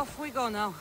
Off we go now.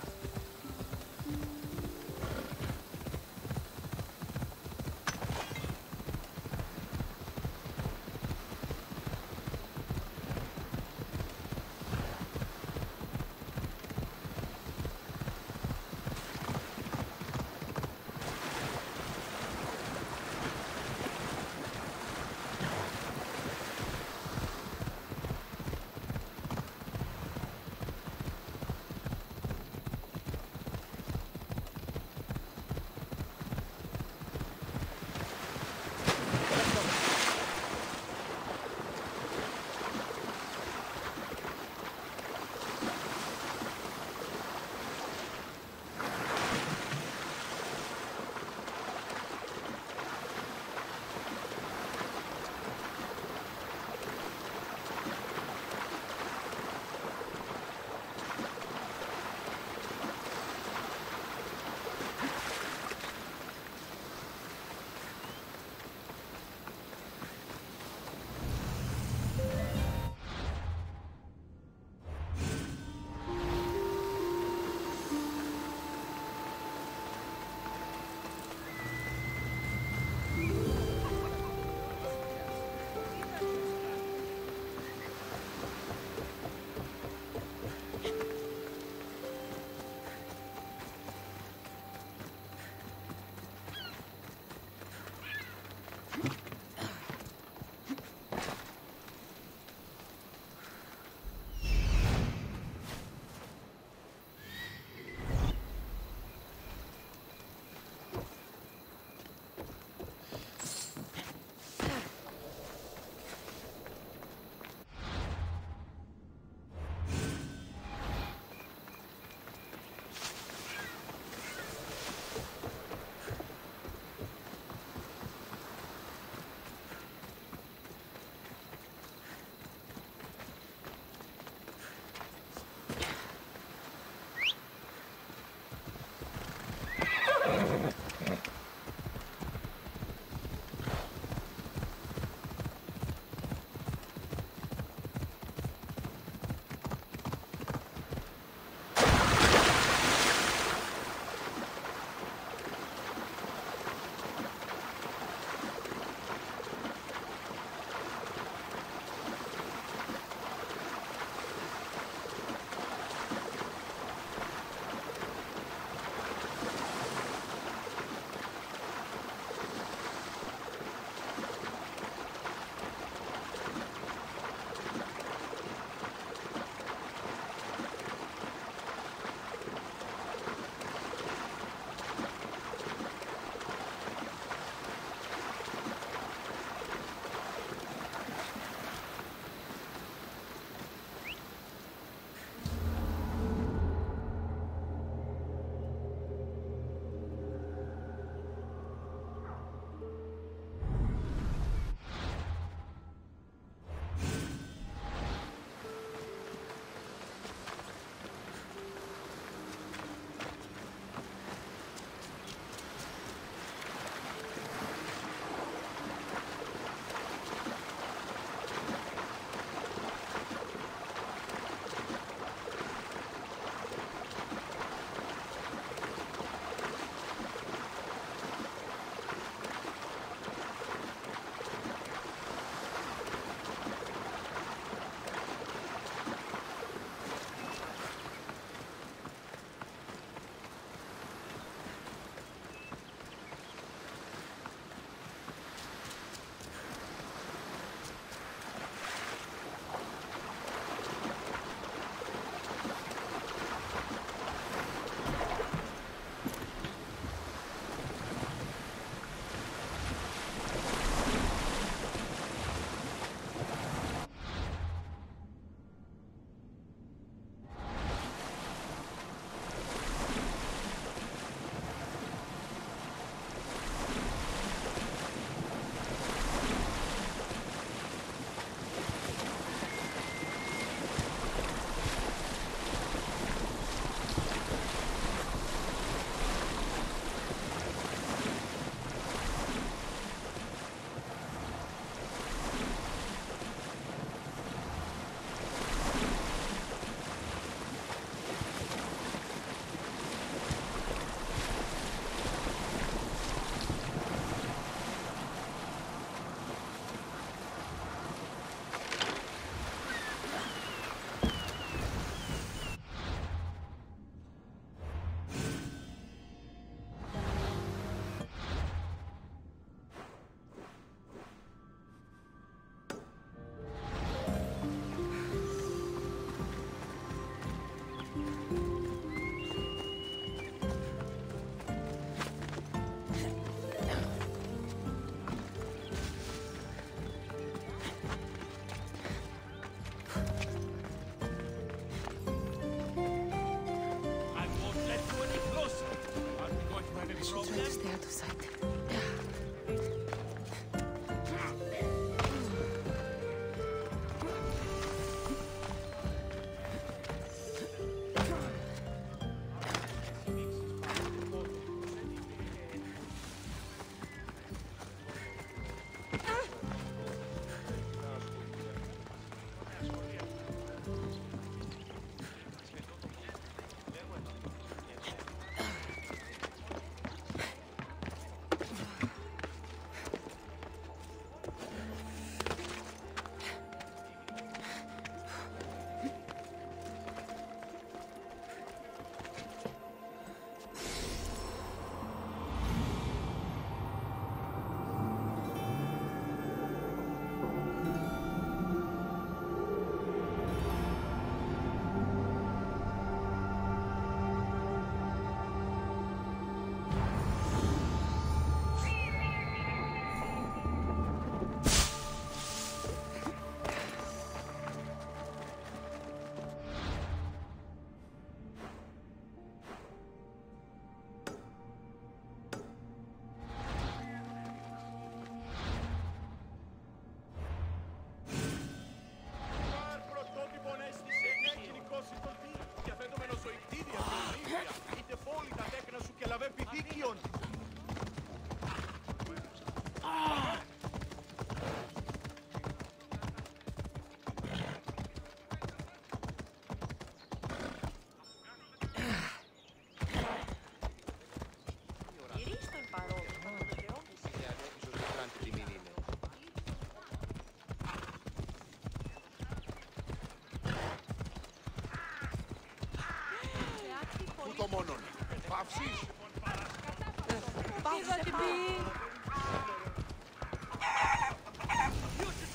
You should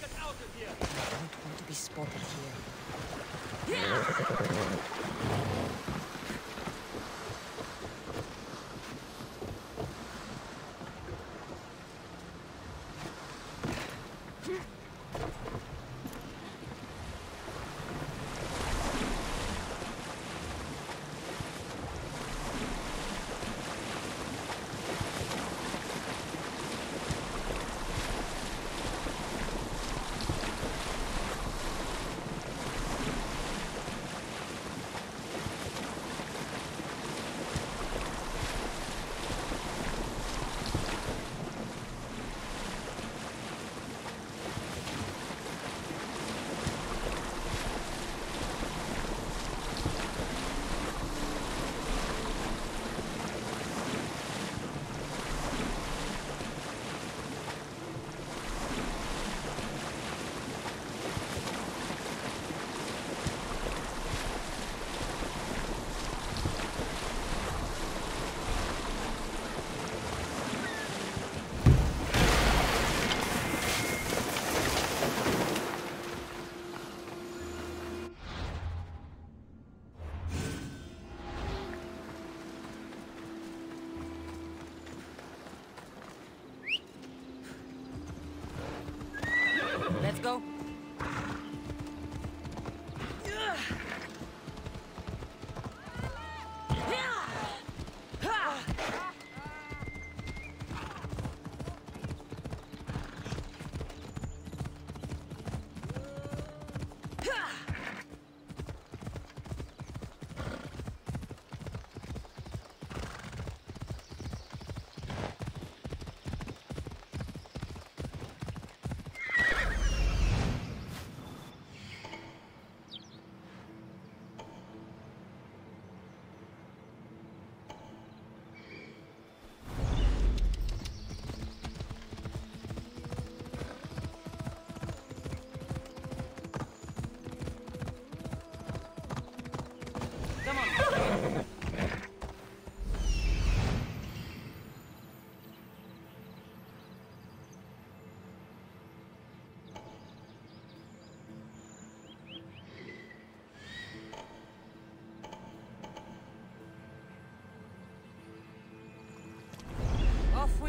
get out of here. I don't want to be spotted here. Yeah.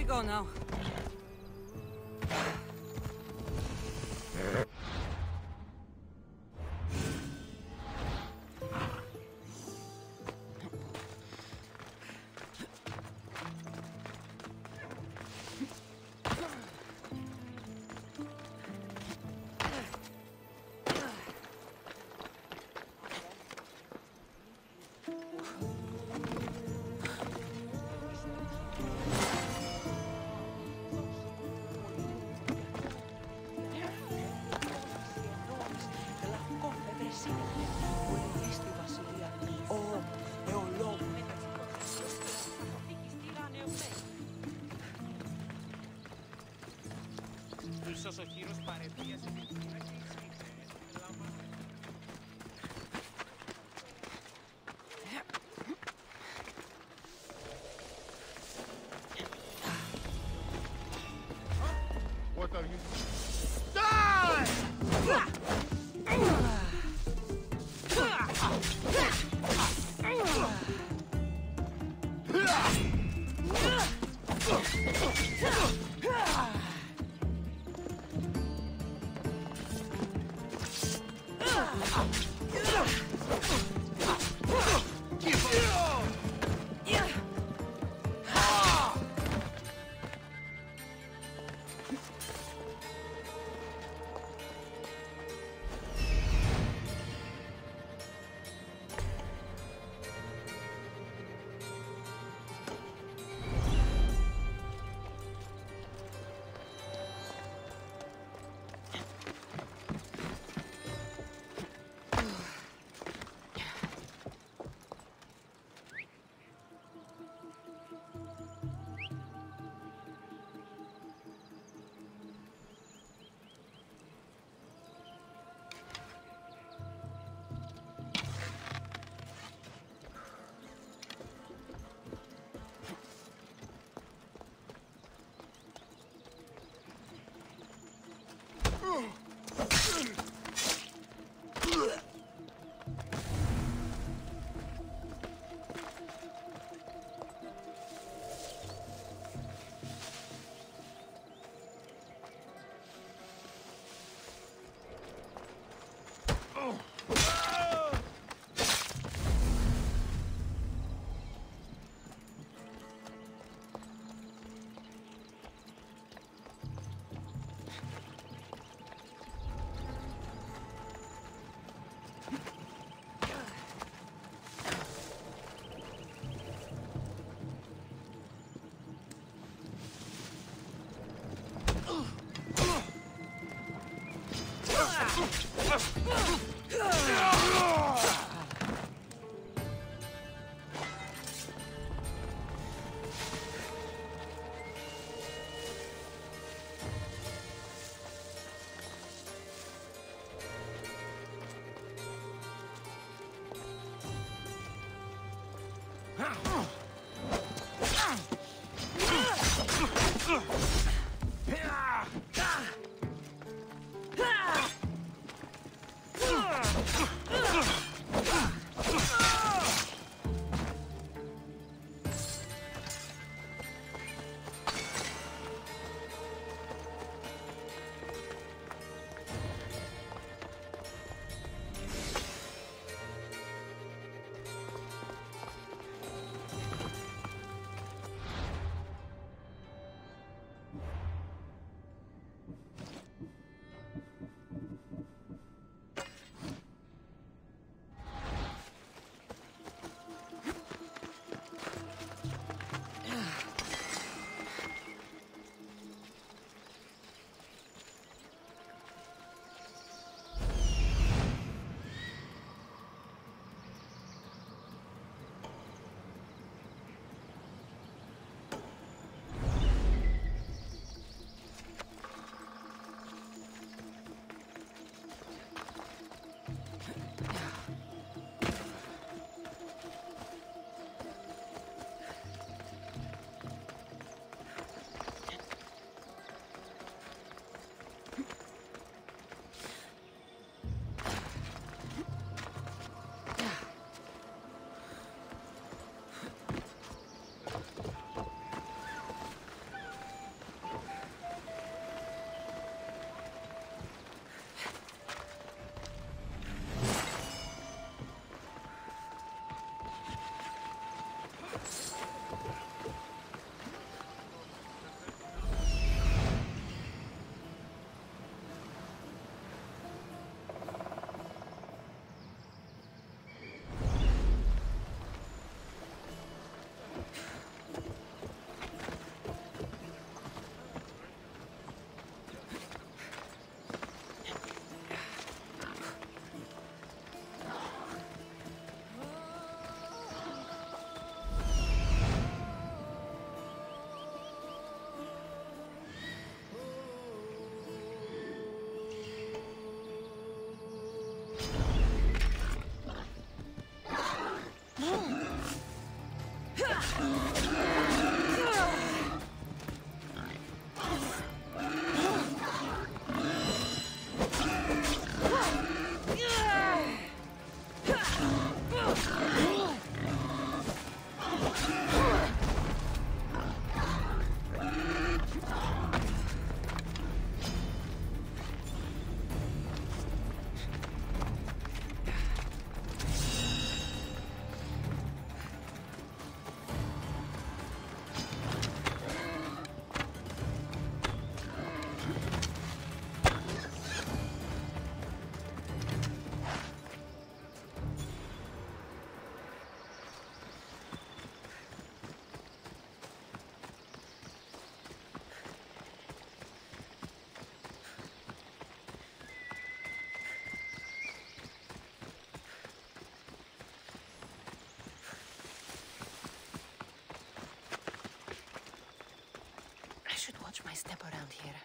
We go now. esos ojiros parecían... I should watch my step around here.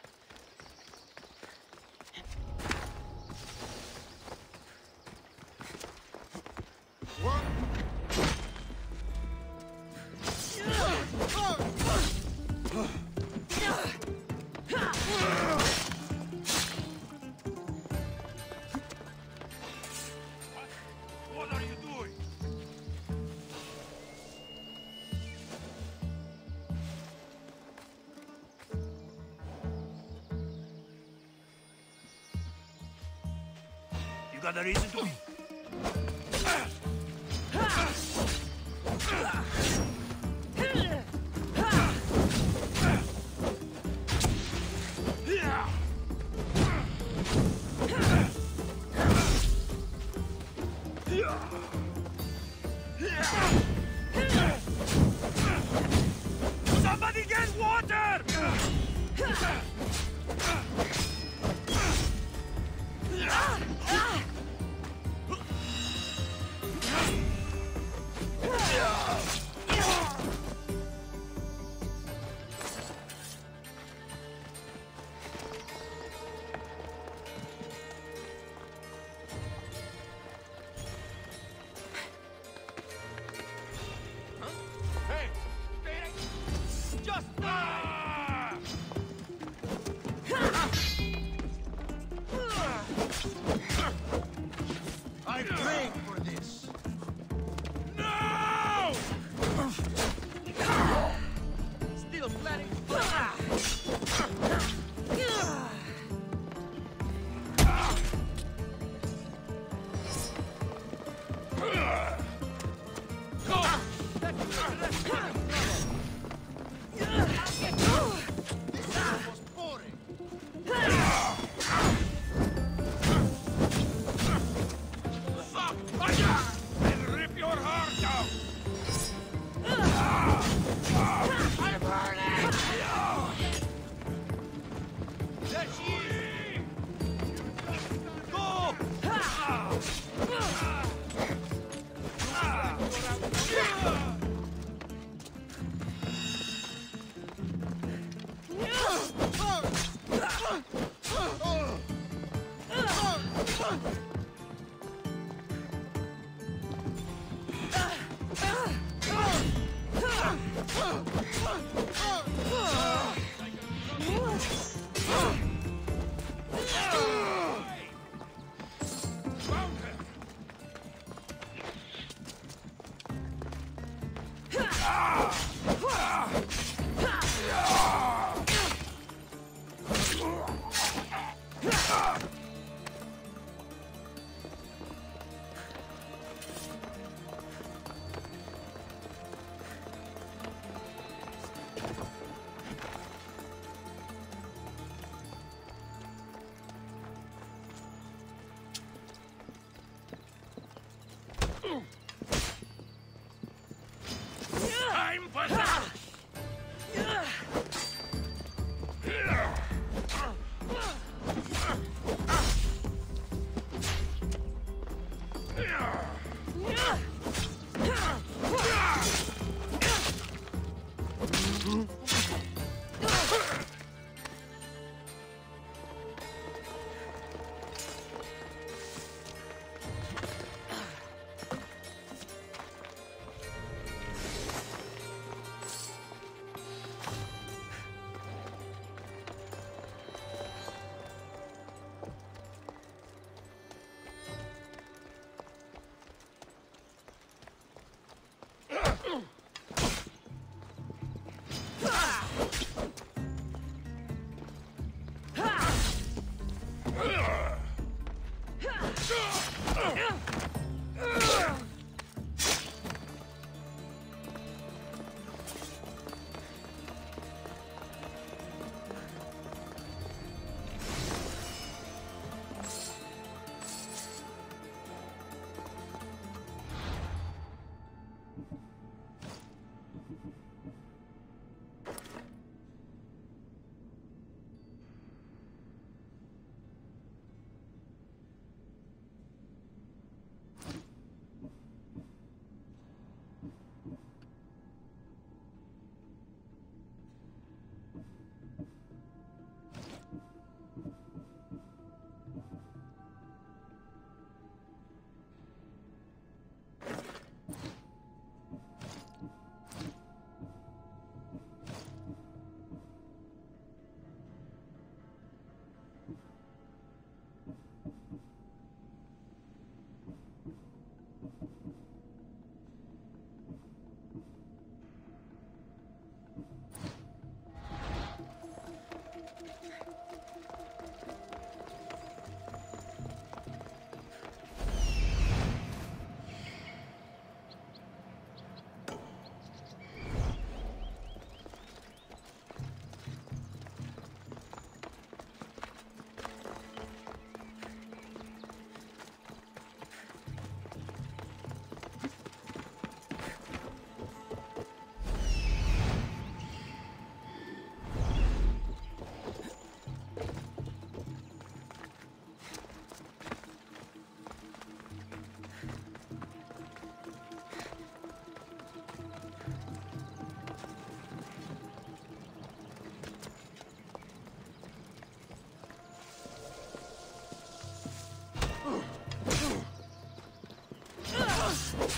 Got a reason to be?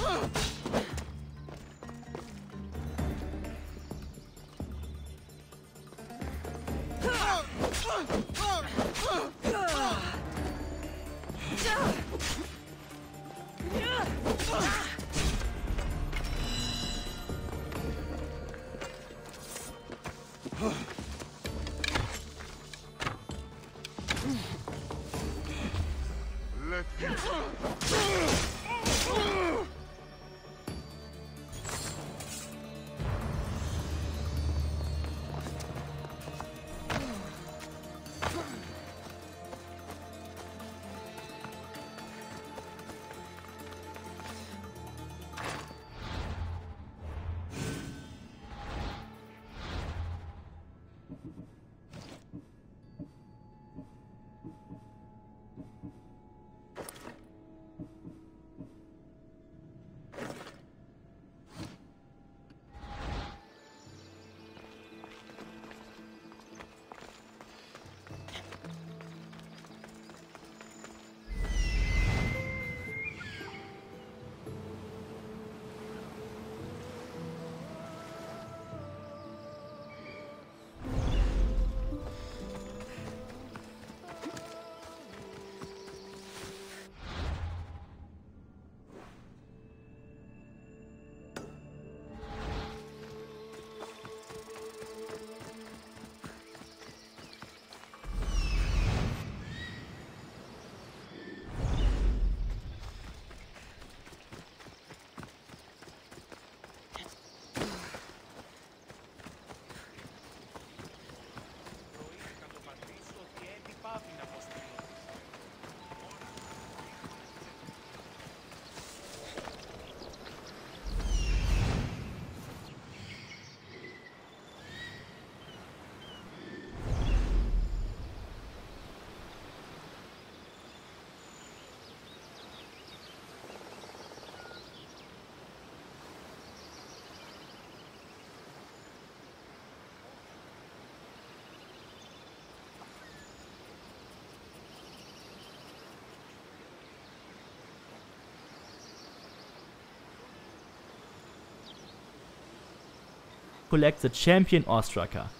Ugh! Collect the champion Ostraka.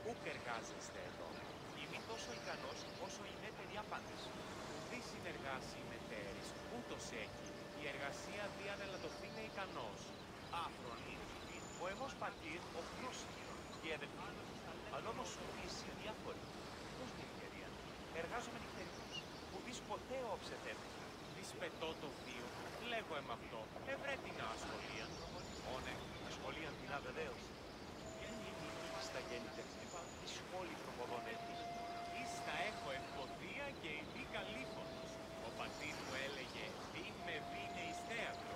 Πού εργάζεστε εδώ; Είμαι τόσο ικανός όσο είναι διάπαντες. Δι συνεργάσει με τέρης, ούτως έχει; Η εργασία δι' ανελατωθεί είναι ικανός. Άφρονης, ο εμός πατήρ, ο πλούσιο, διαδεκτή. Αν όμως σου πείσει διάφοροι, πώς την ευκαιρία; Εργάζομαι νυχτερινός, που δεις ποτέ όψε τέτοια. Δεις πετώ το βίο, λέγω εμ' αυτό, ευρέ την ασχολία. ναι, ασχολία την βεβαίως. Στα γέννη τεχνήμα, η σχόλη προποδών έτη. Ίστα έχω ευκοδία και ειδή καλήφωνος. Ο πατήρ μου έλεγε, «Δι με βίνε εις θέατρο».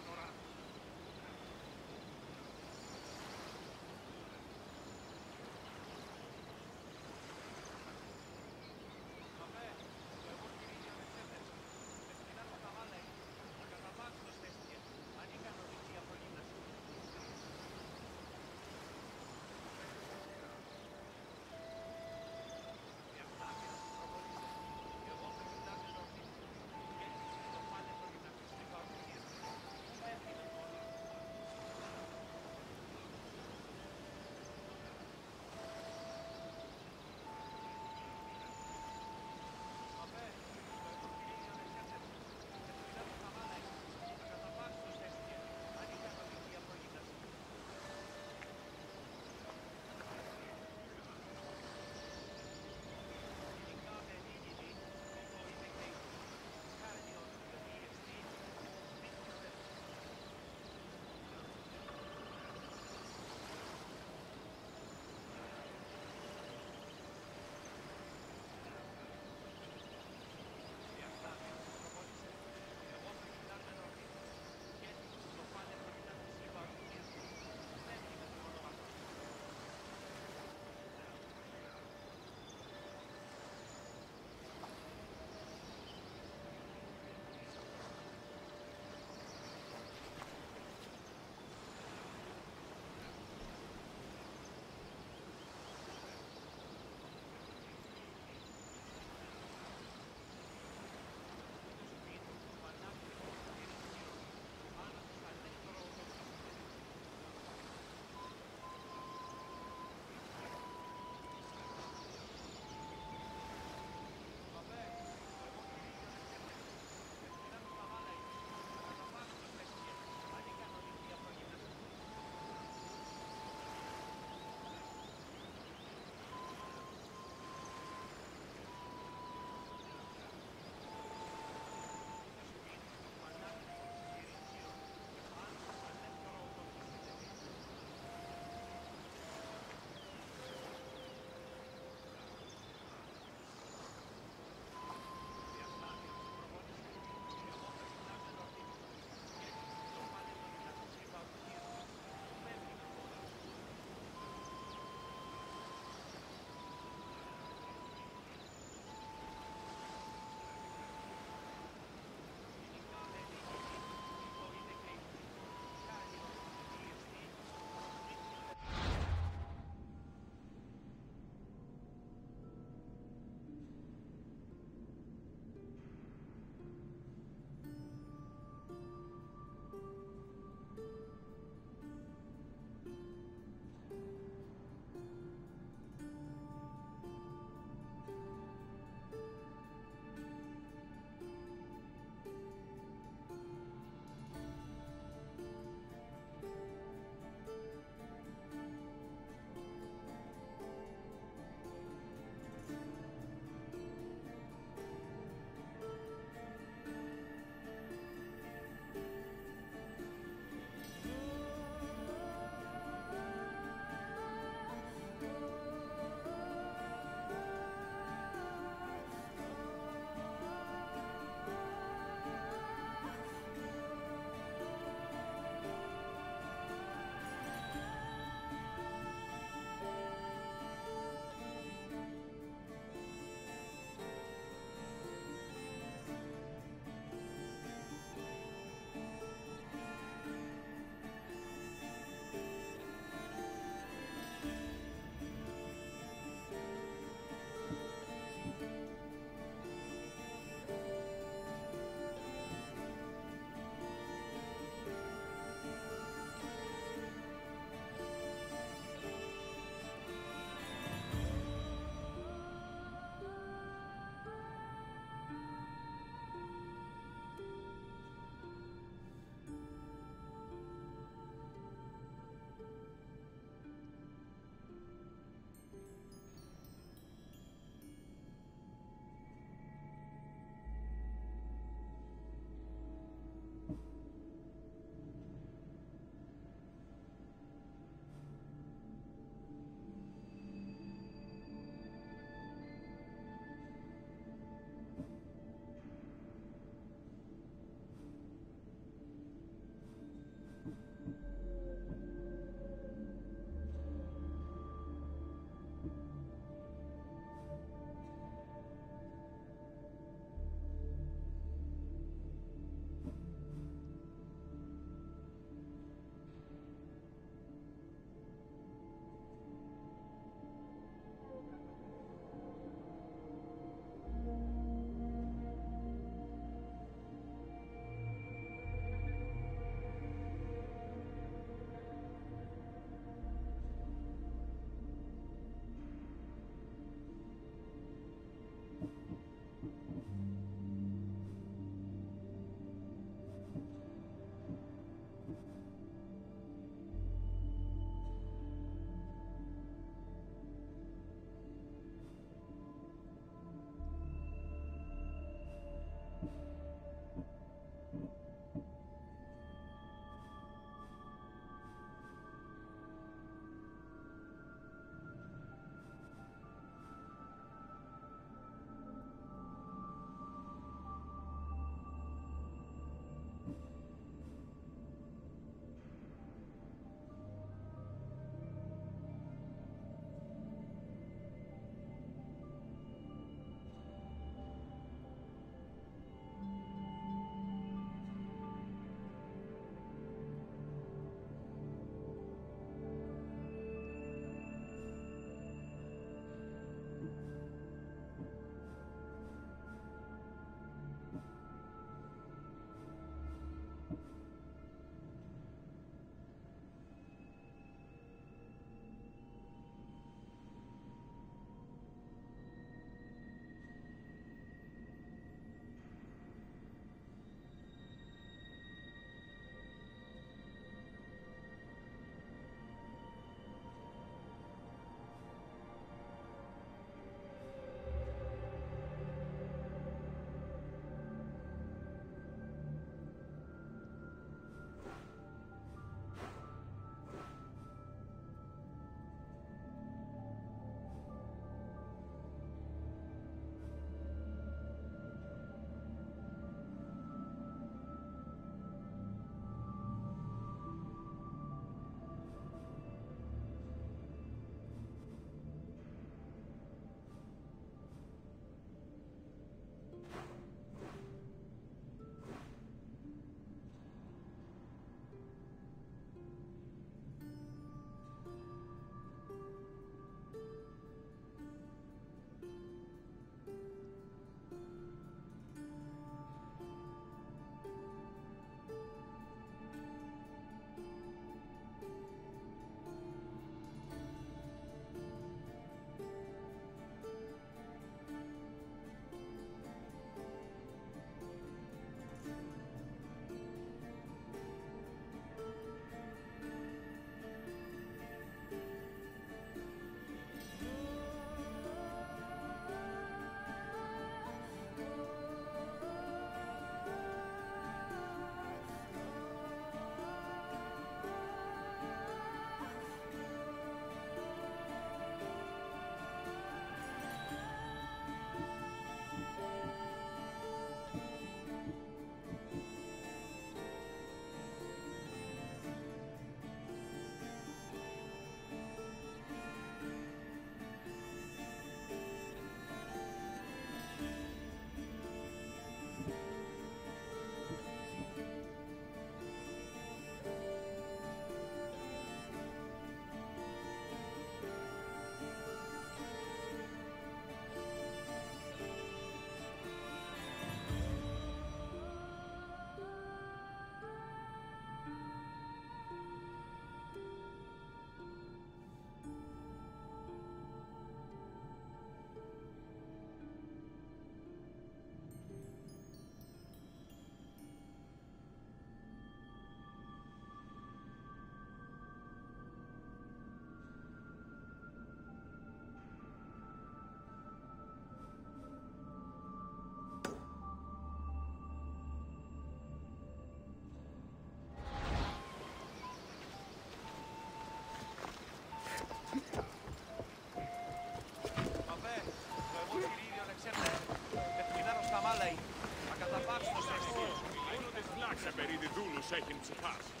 Seperidi Dulu to pass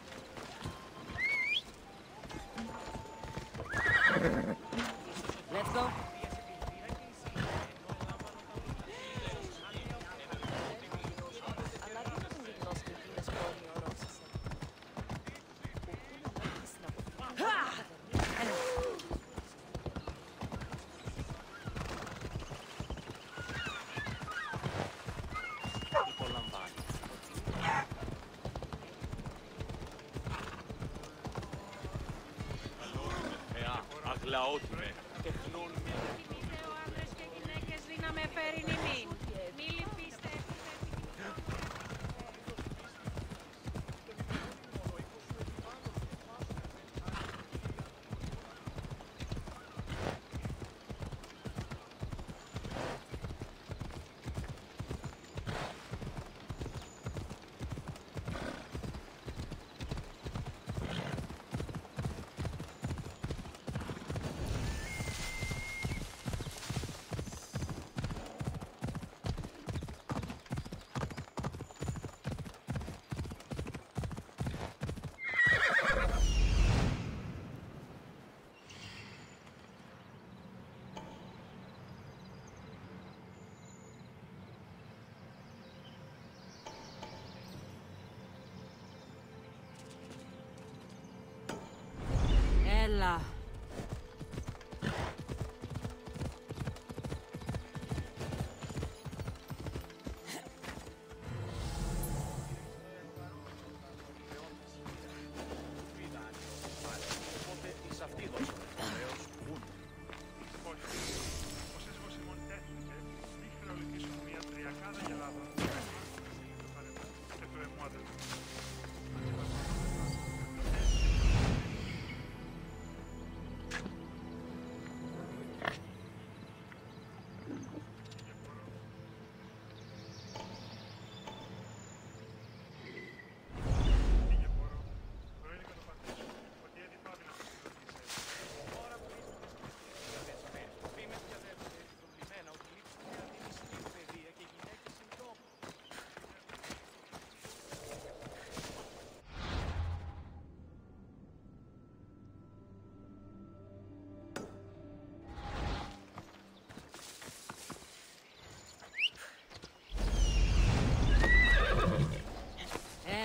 Hala.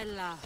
Marcella.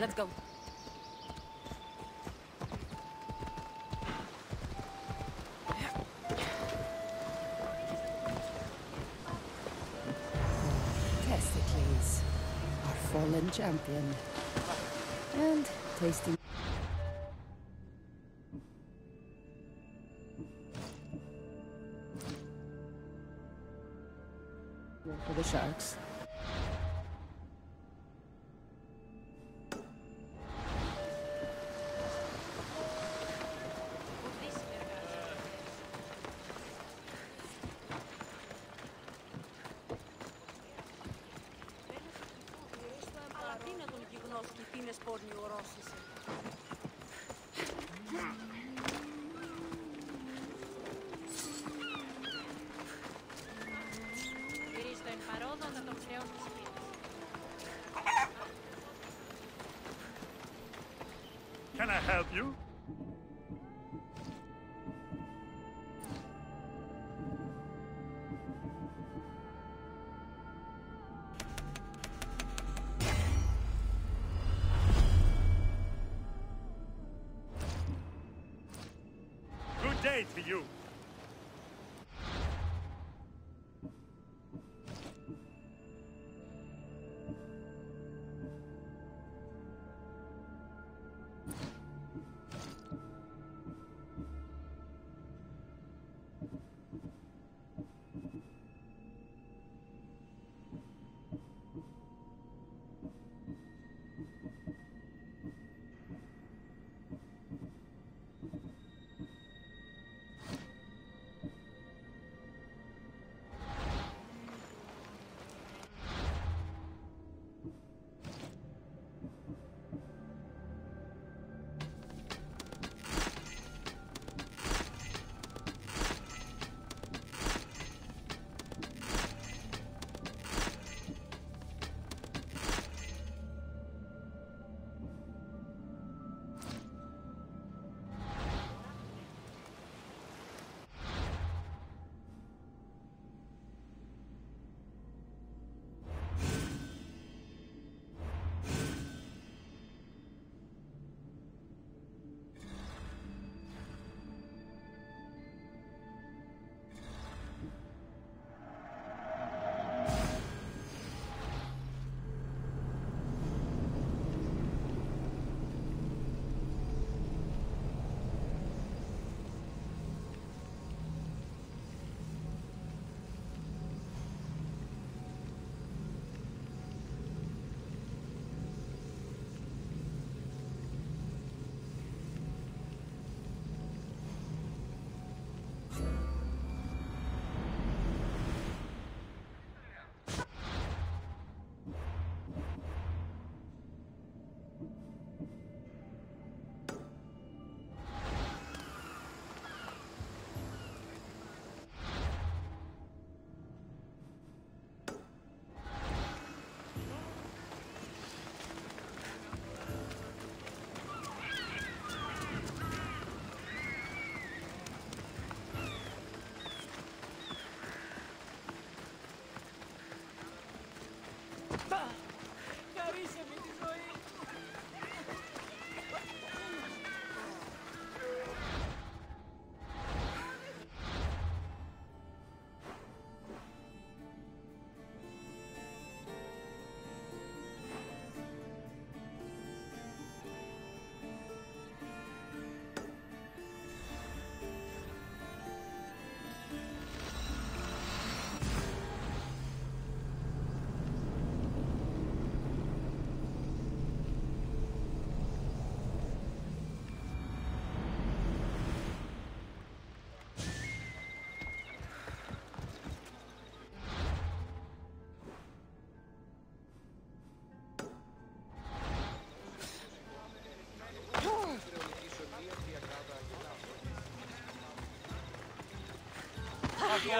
Let's go. Testicles, our fallen champion. And tasting... I help you?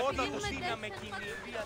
Όταν το στείλαμε την ίδια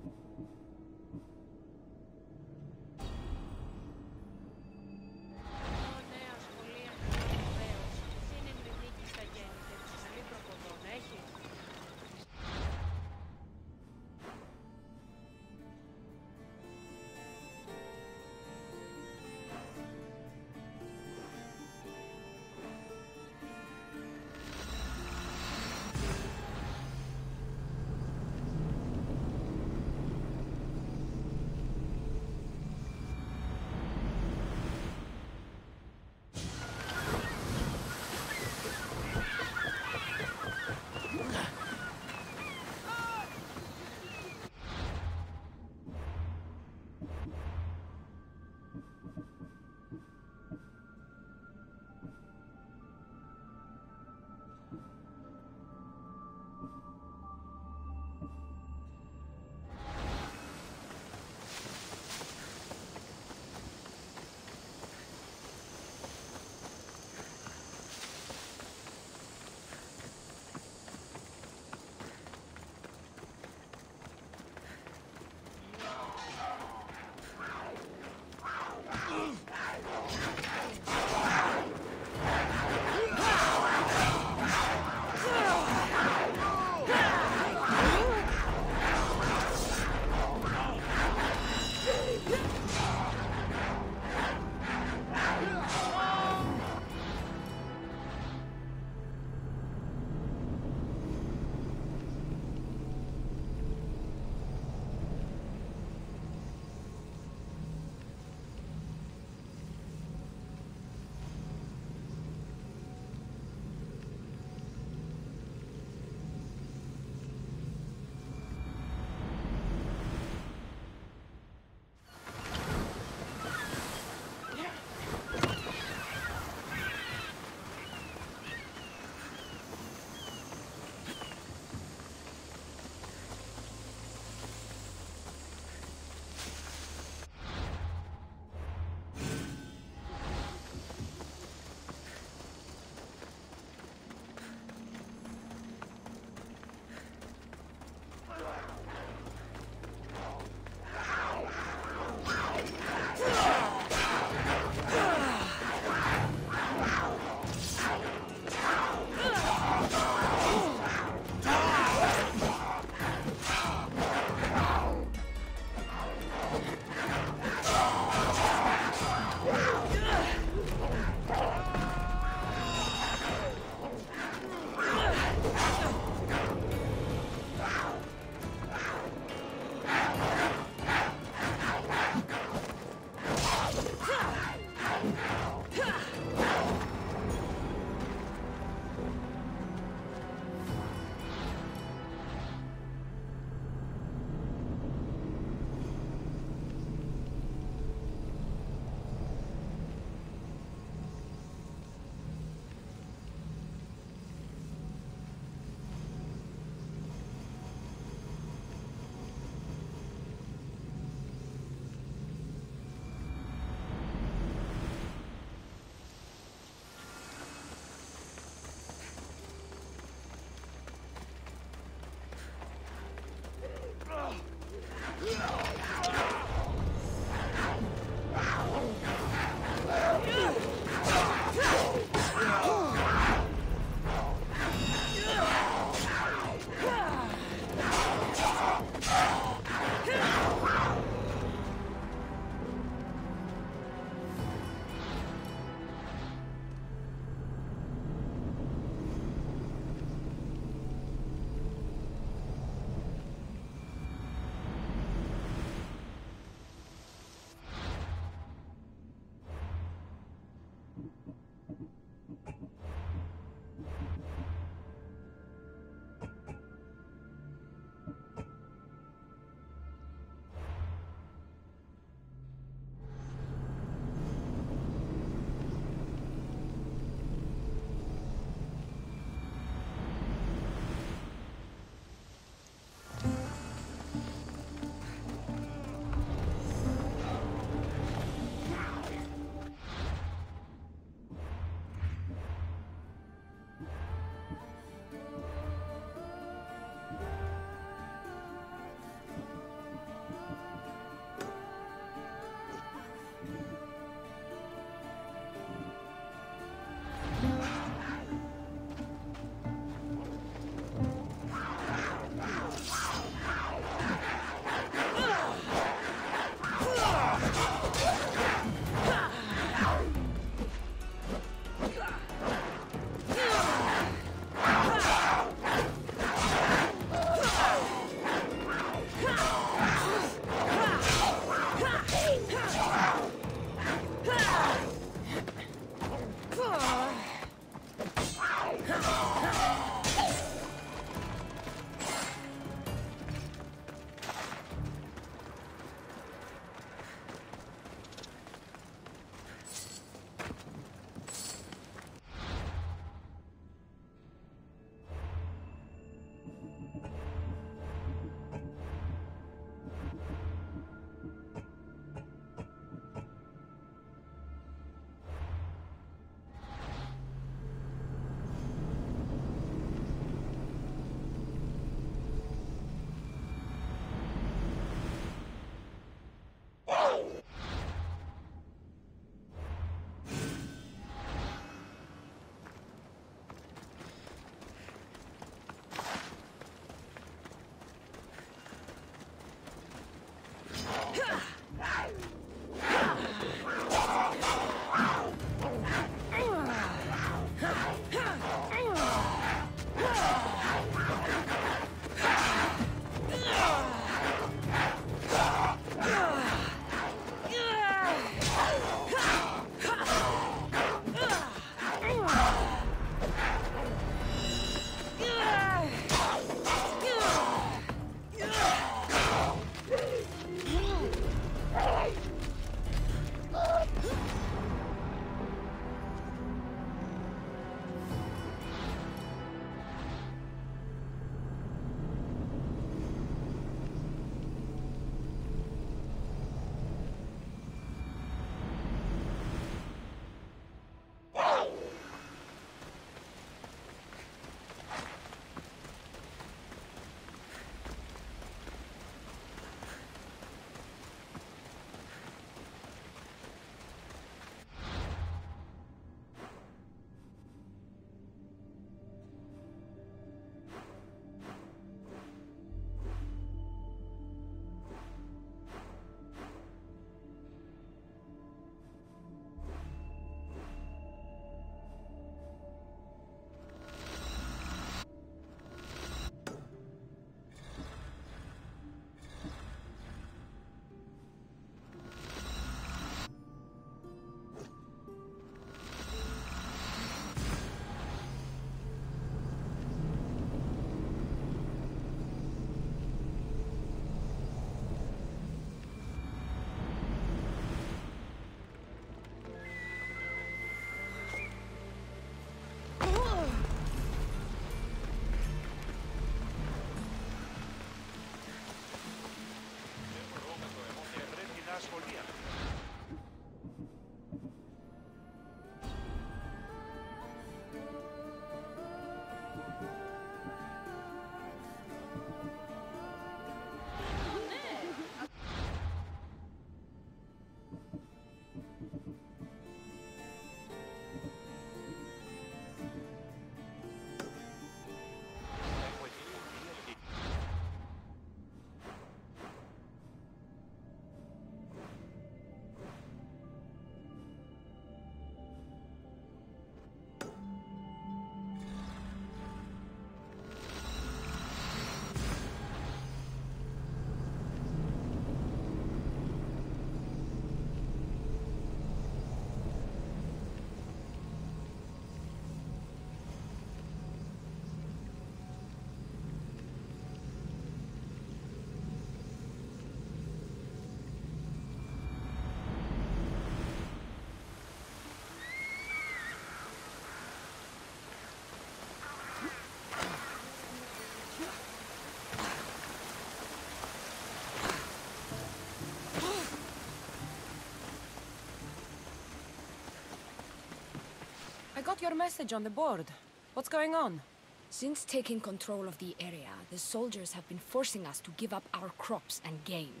got your message on the board. What's going on? Since taking control of the area, the soldiers have been forcing us to give up our crops and game.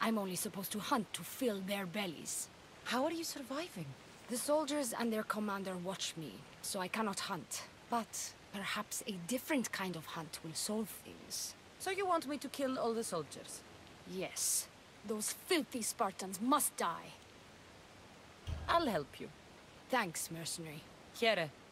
I'm only supposed to hunt to fill their bellies. How are you surviving? The soldiers and their commander watch me, so I cannot hunt. But perhaps a different kind of hunt will solve things. So you want me to kill all the soldiers? Yes, those filthy Spartans must die. I'll help you. Thanks, mercenary. Here. You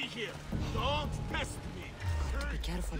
be here. Don't test me. Be careful.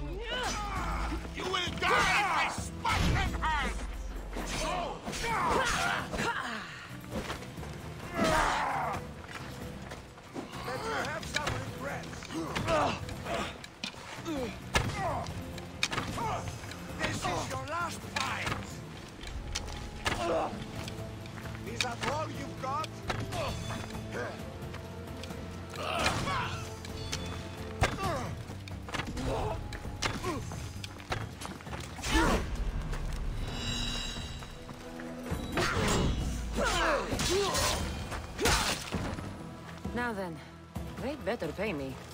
Better pay me.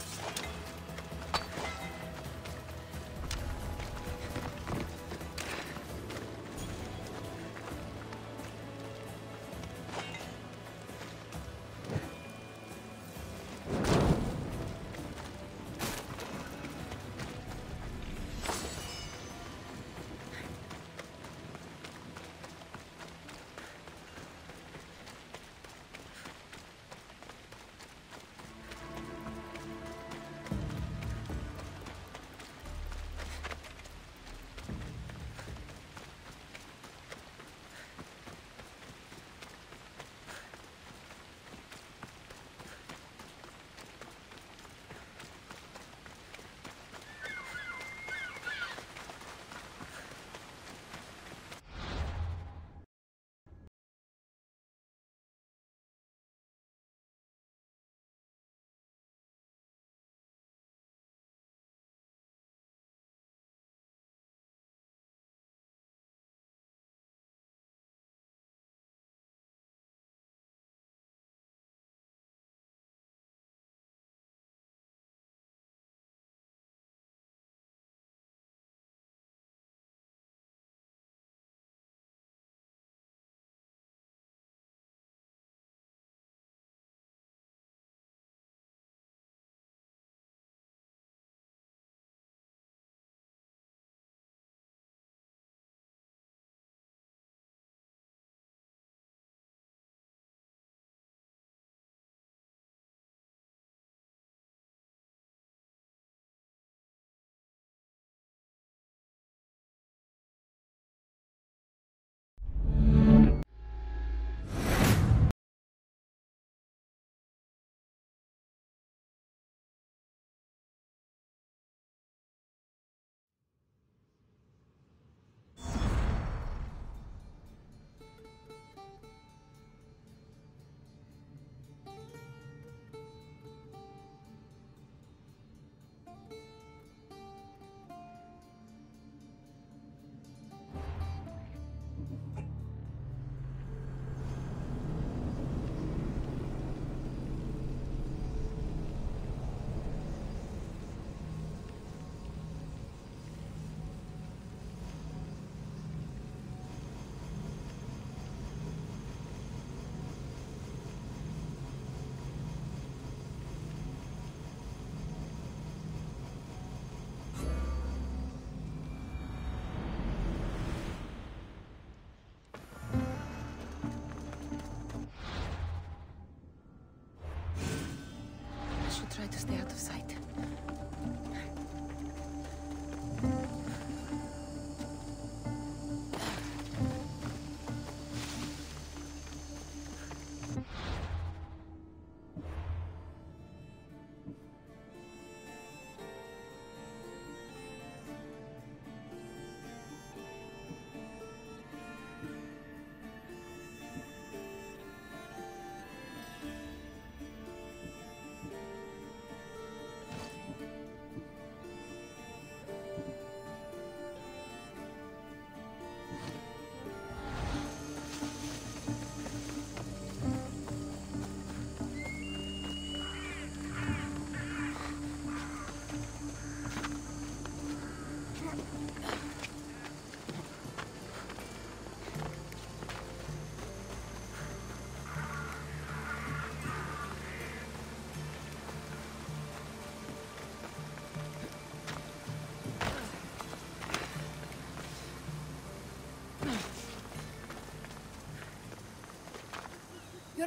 Just stay out of sight.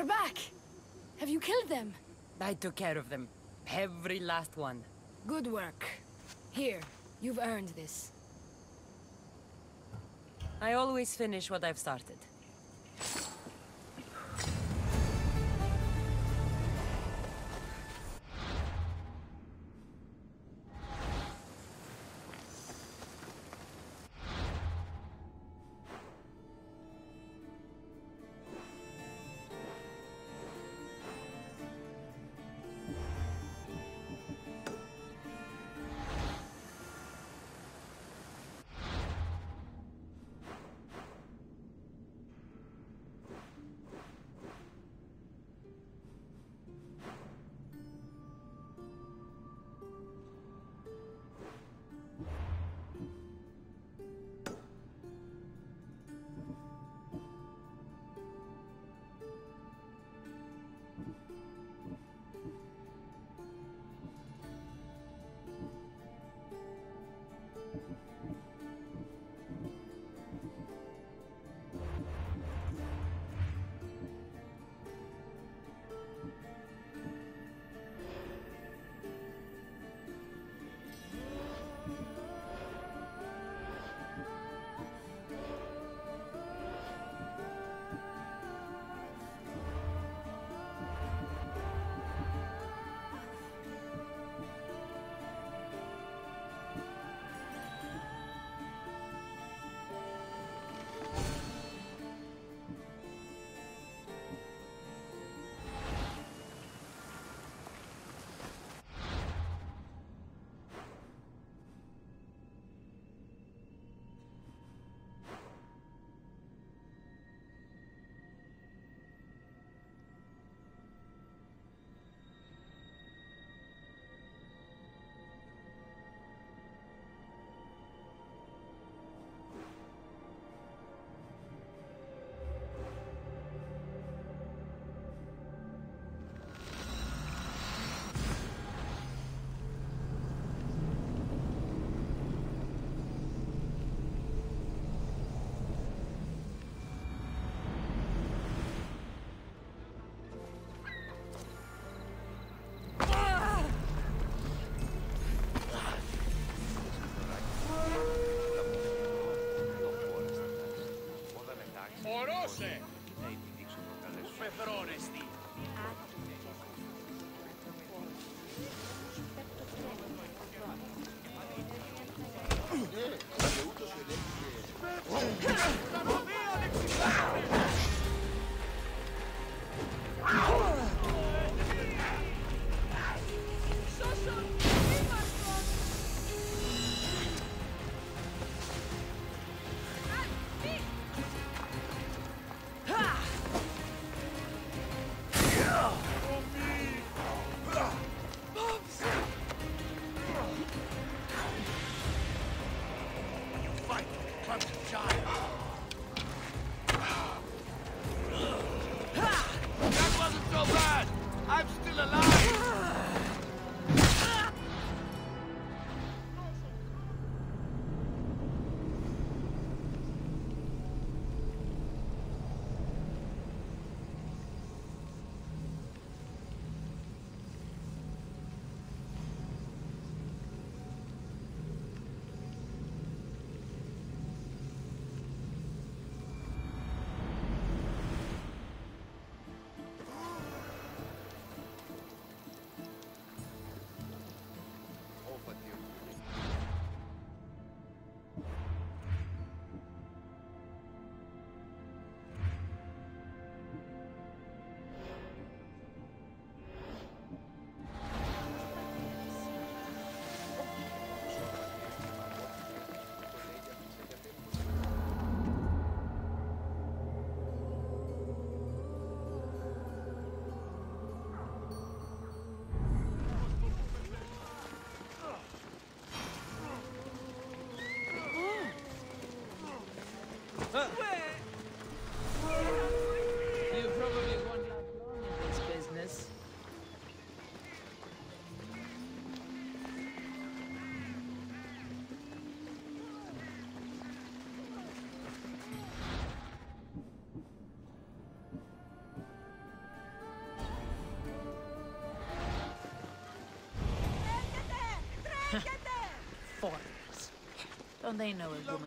Back! Have you killed them? I took care of them. Every last one. Good work. Here, you've earned this. I always finish what I've started. You probably won't long in this business. Don't they know a woman?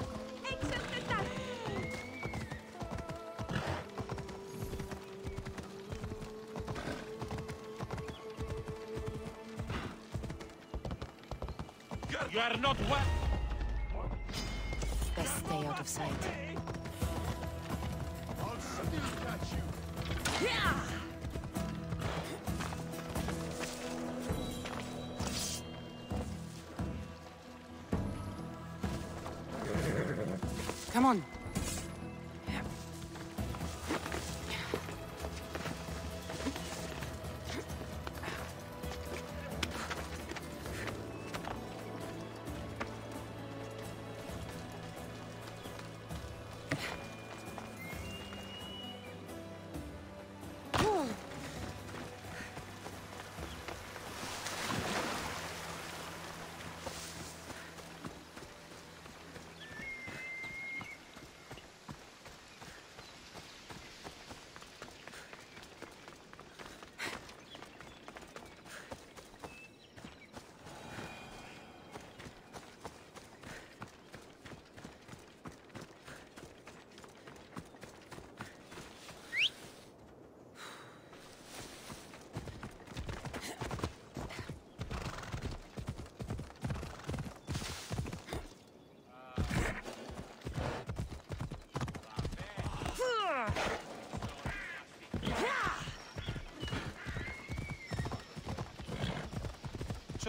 not well. Best stay out of sight.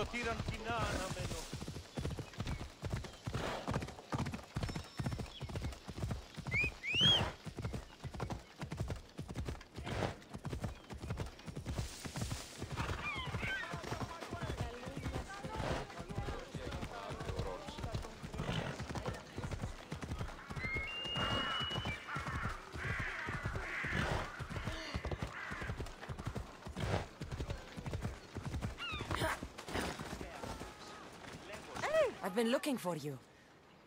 tiran tinana, menos. I've been looking for you.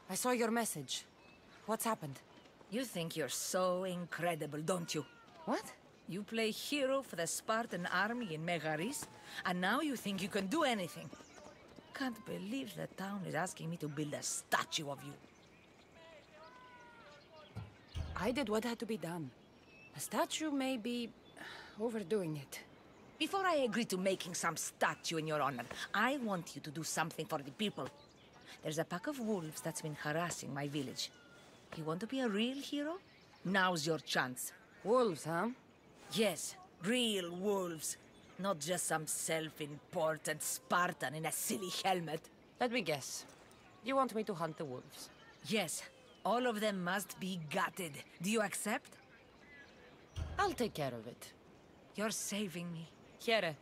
I saw your message. What's happened? You think you're so incredible, don't you? What? You play hero for the Spartan army in Megaris, and now you think you can do anything. Can't believe the town is asking me to build a statue of you. I did what had to be done. A statue may be overdoing it. Before I agree to making some statue in your honor, I want you to do something for the people. There's a pack of wolves that's been harassing my village. You want to be a real hero? Now's your chance. Wolves, huh? Yes, real wolves. Not just some self-important Spartan in a silly helmet. Let me guess. You want me to hunt the wolves? Yes, all of them must be gutted. Do you accept? I'll take care of it. You're saving me. Here.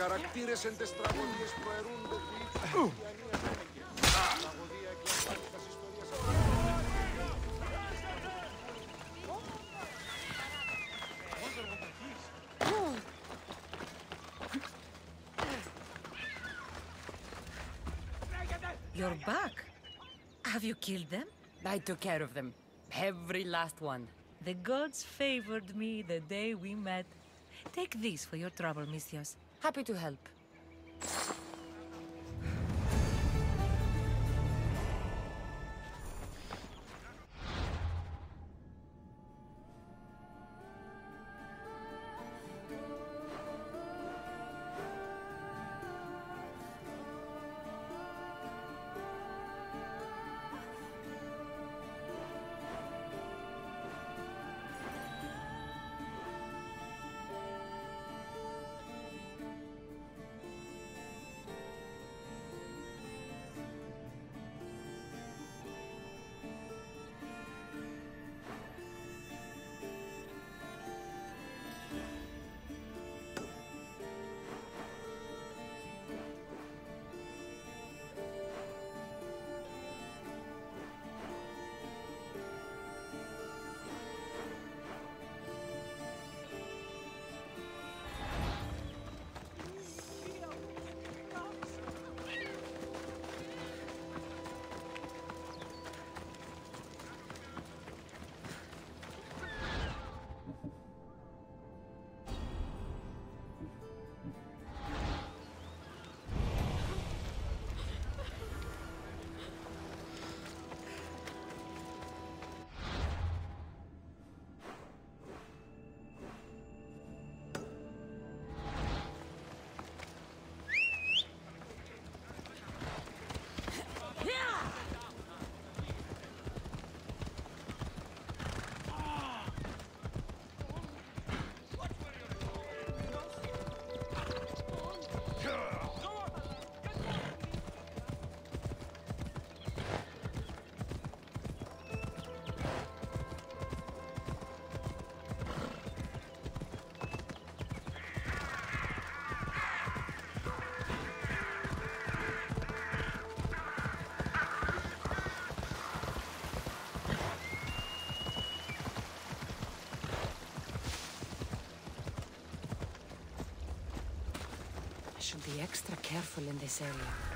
Εν You're back. Have you killed them? I took care of them. Every last one. The gods favored me the day we met. Take this for your trouble, Misthios. Happy to help. Extra careful in this area.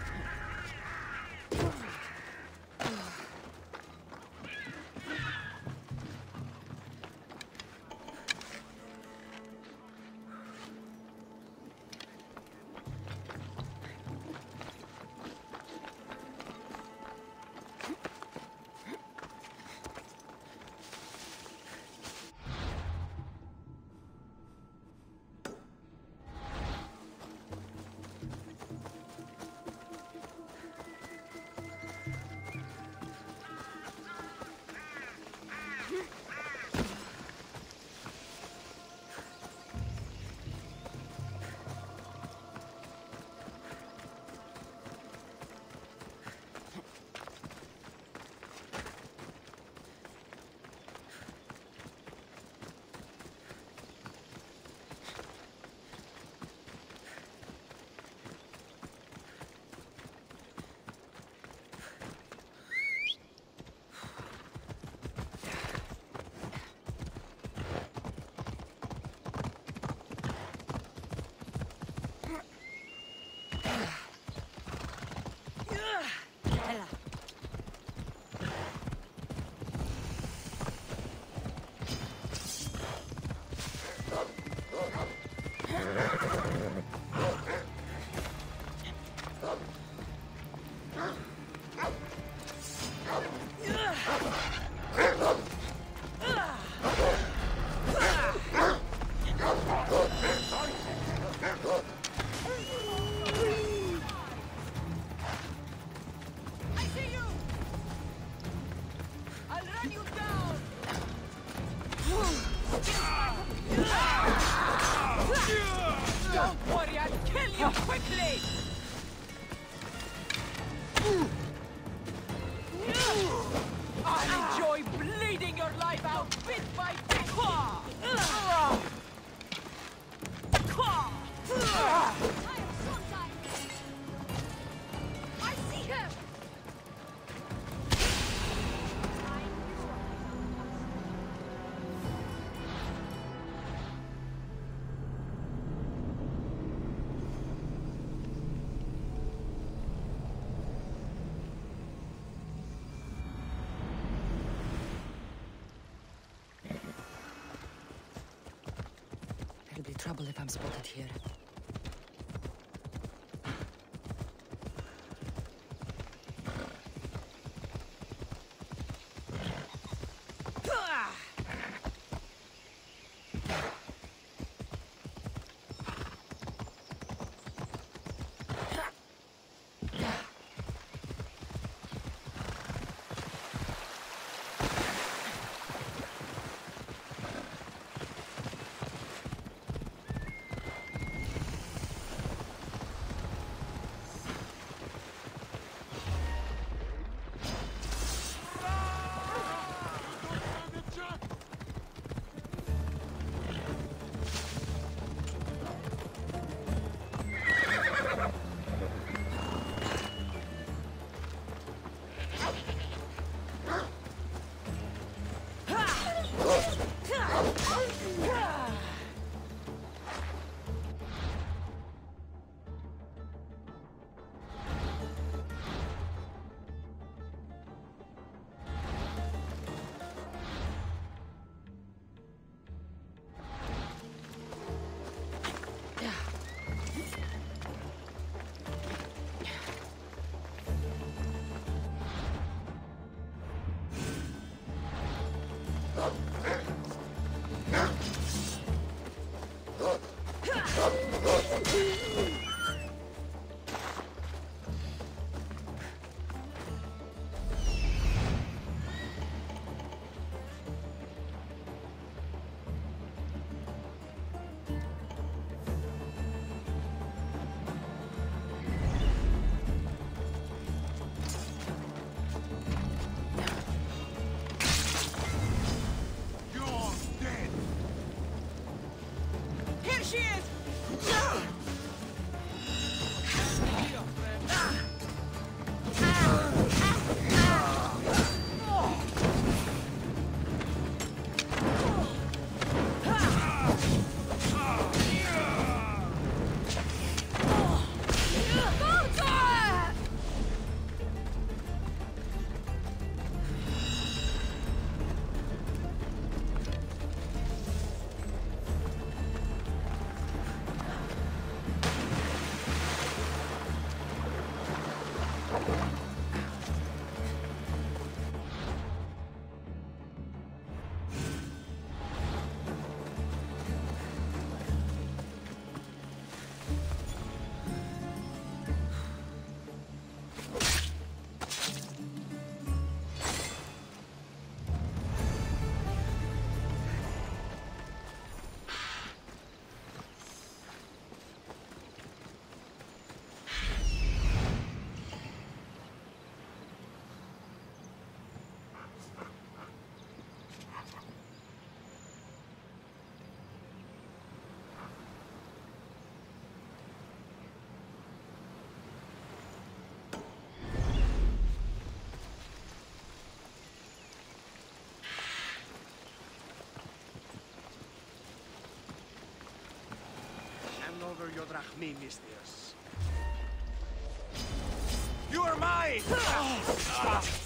Trouble if I'm spotted here. Your. You are mine! Ah!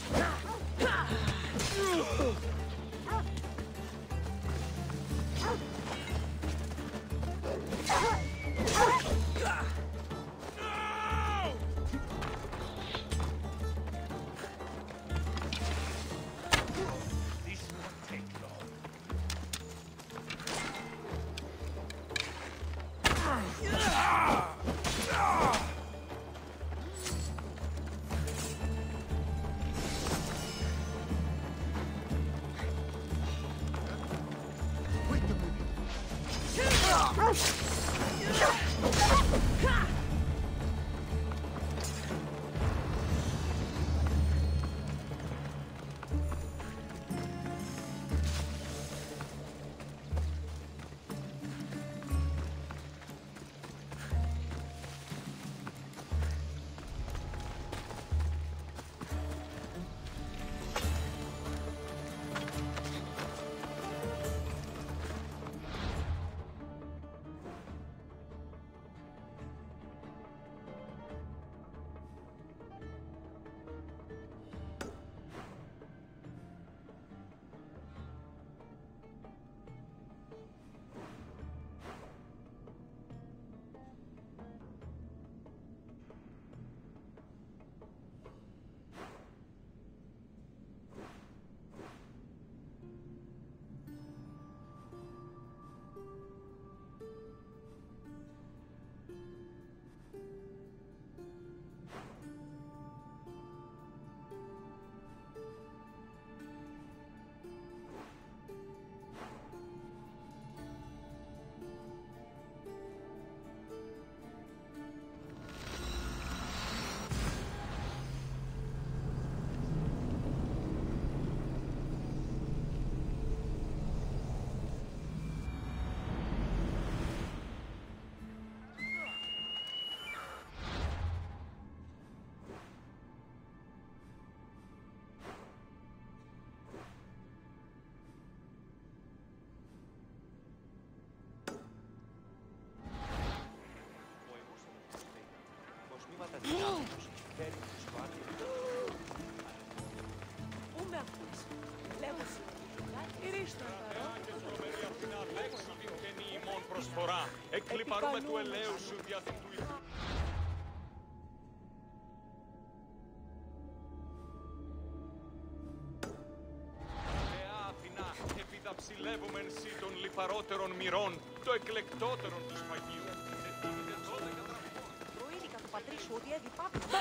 προβλήματα δικιά τους, τους. Πού με λέγω του ελαίου σου δια την Αθηνά, επιδαψιλεύομεν σύ των λιπαρότερων μυρών το εκλεκτότερον Di en el poste.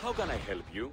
How can I help you?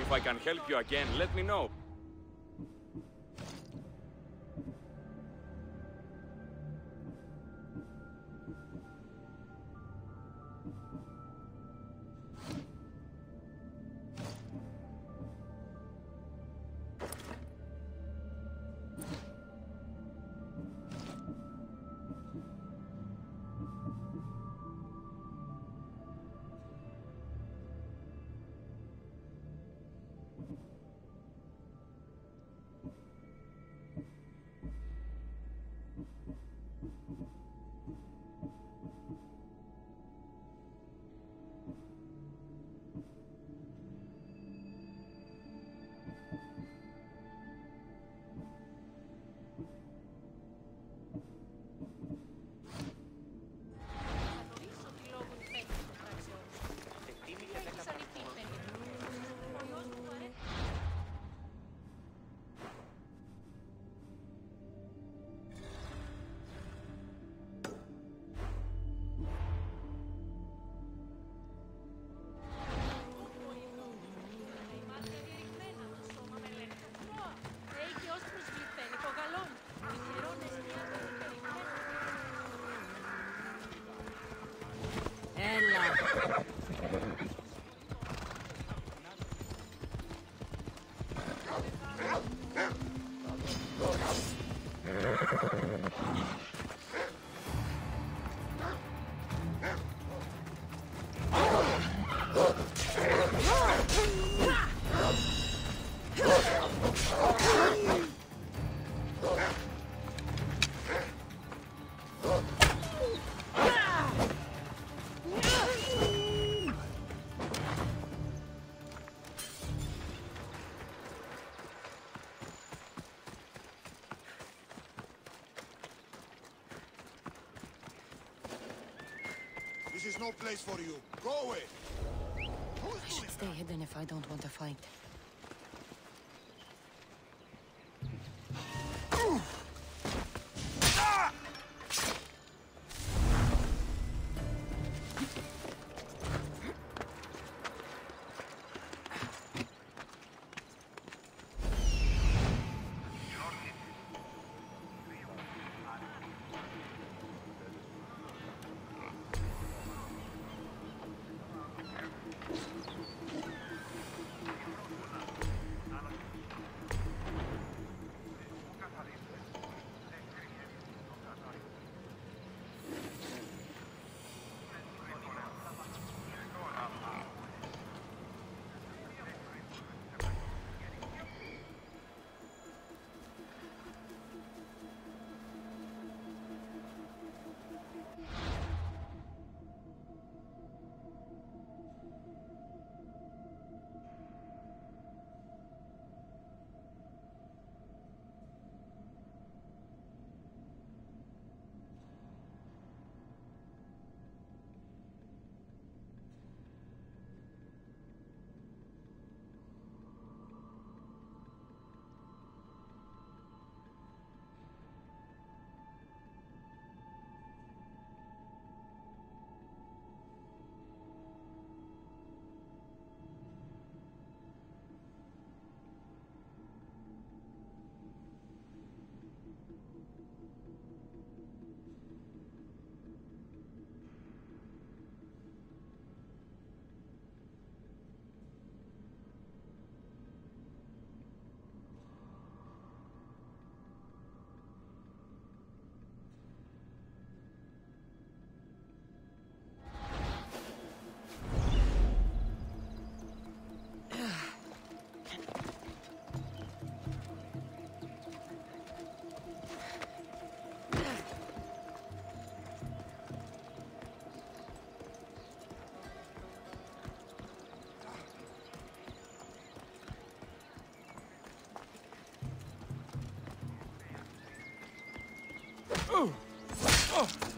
If I can help you again, let me know. No place for you. Go away. I should stay hidden if I don't want to fight. What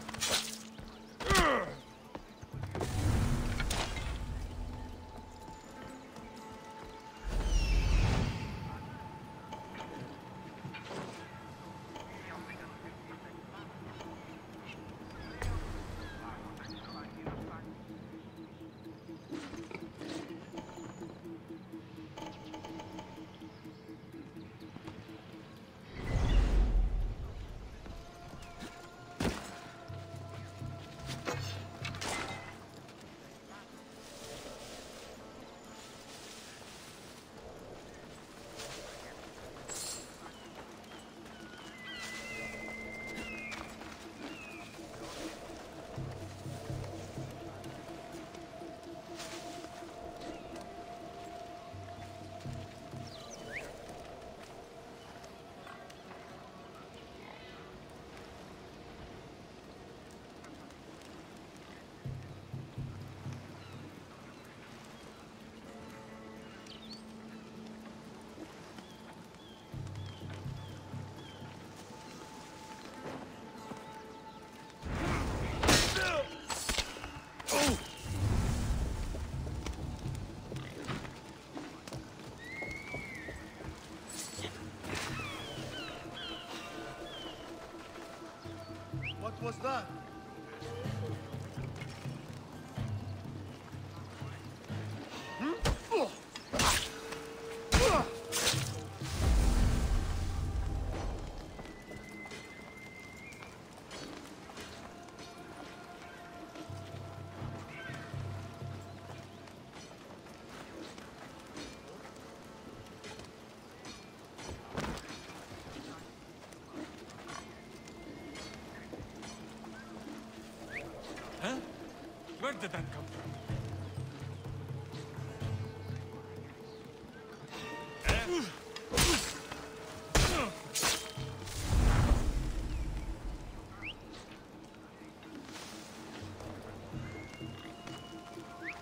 was that? Where did that come from?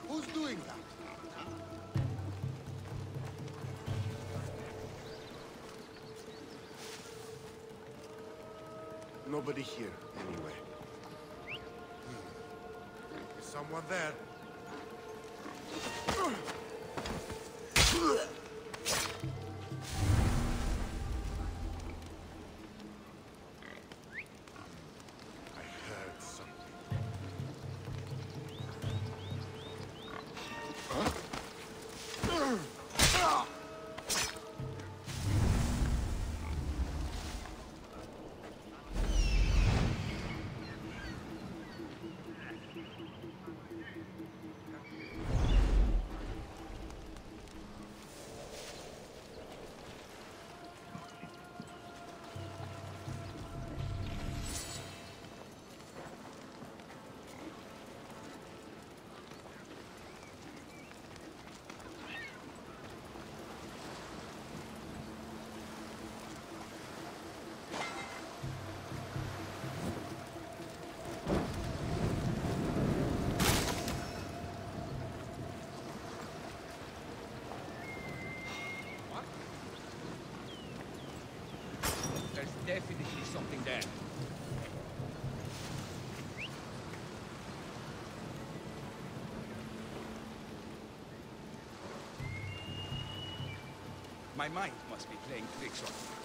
Who's doing that? Nobody here, someone there? Definitely something there. My mind must be playing tricks on me.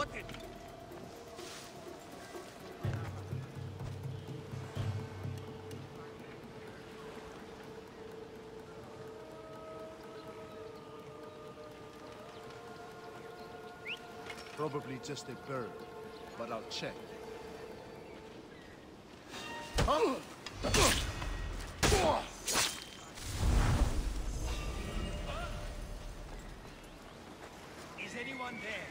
What did... Probably just a bird, but I'll check. Is anyone there?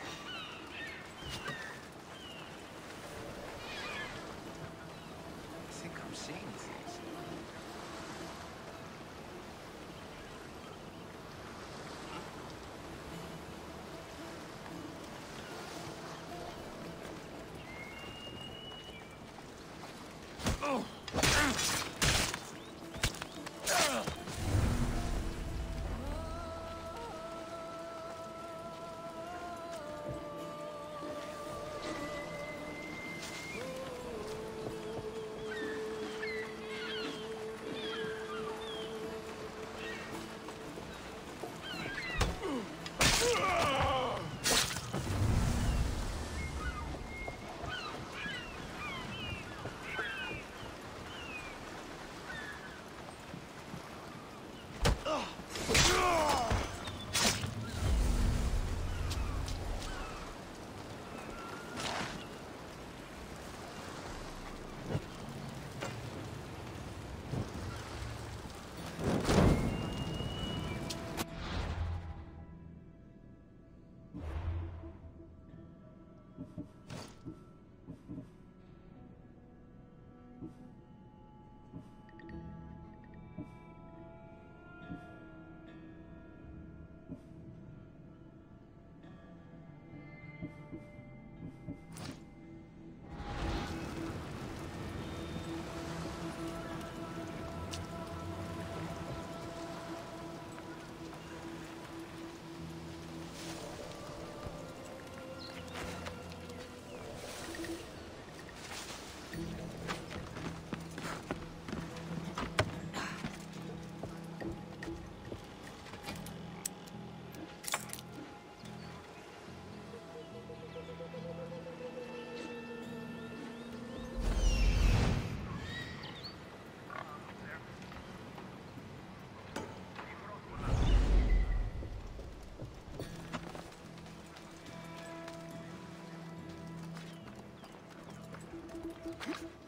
Thank.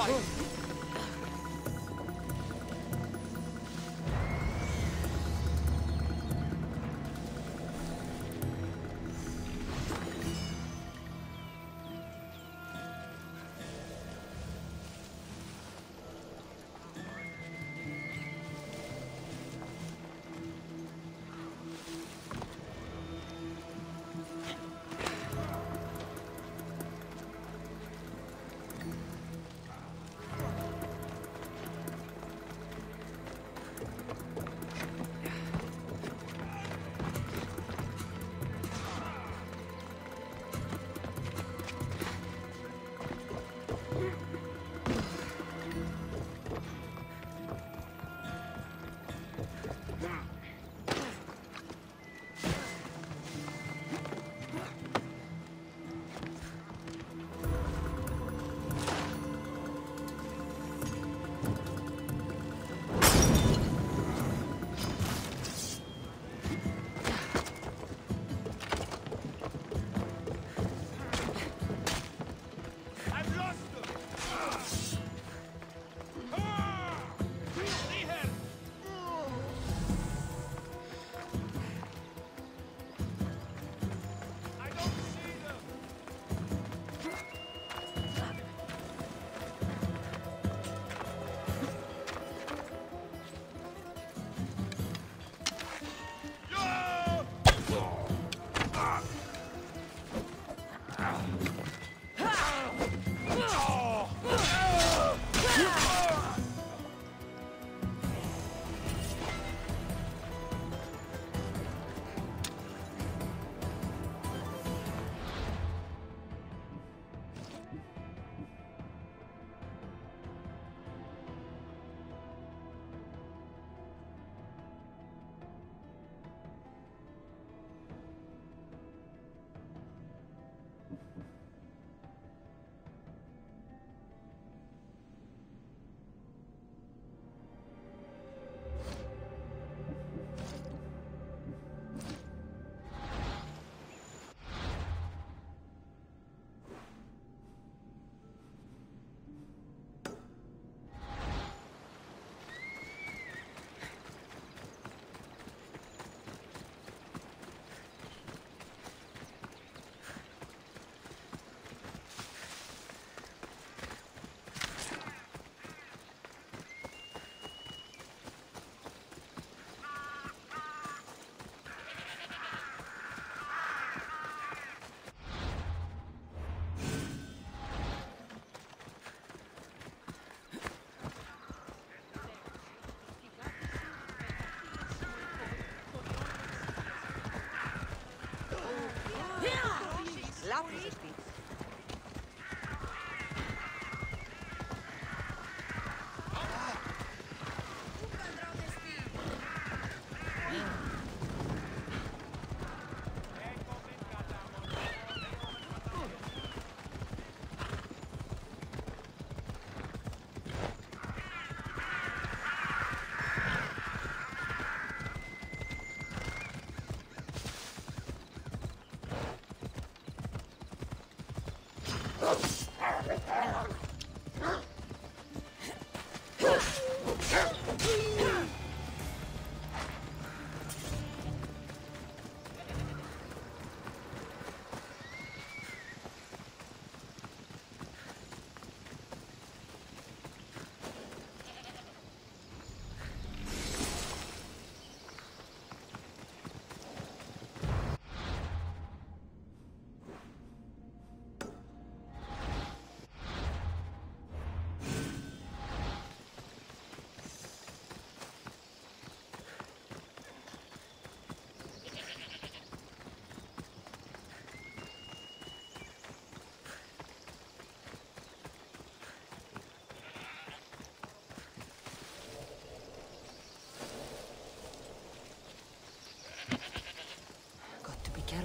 Bye.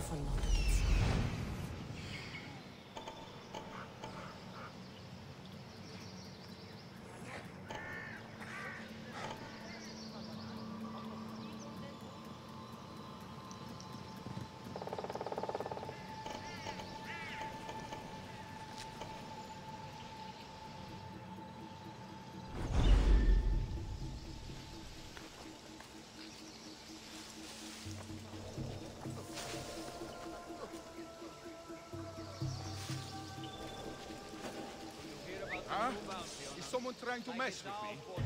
for knowledge. Huh? Is someone trying to mess with me?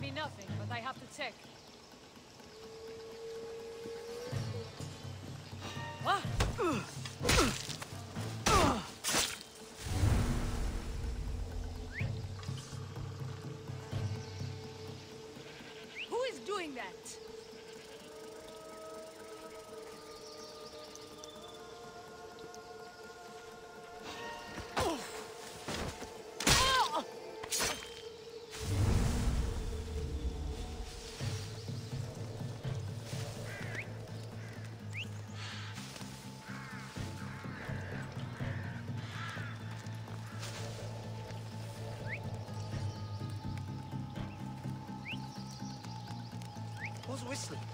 me nothing, but I have whistling?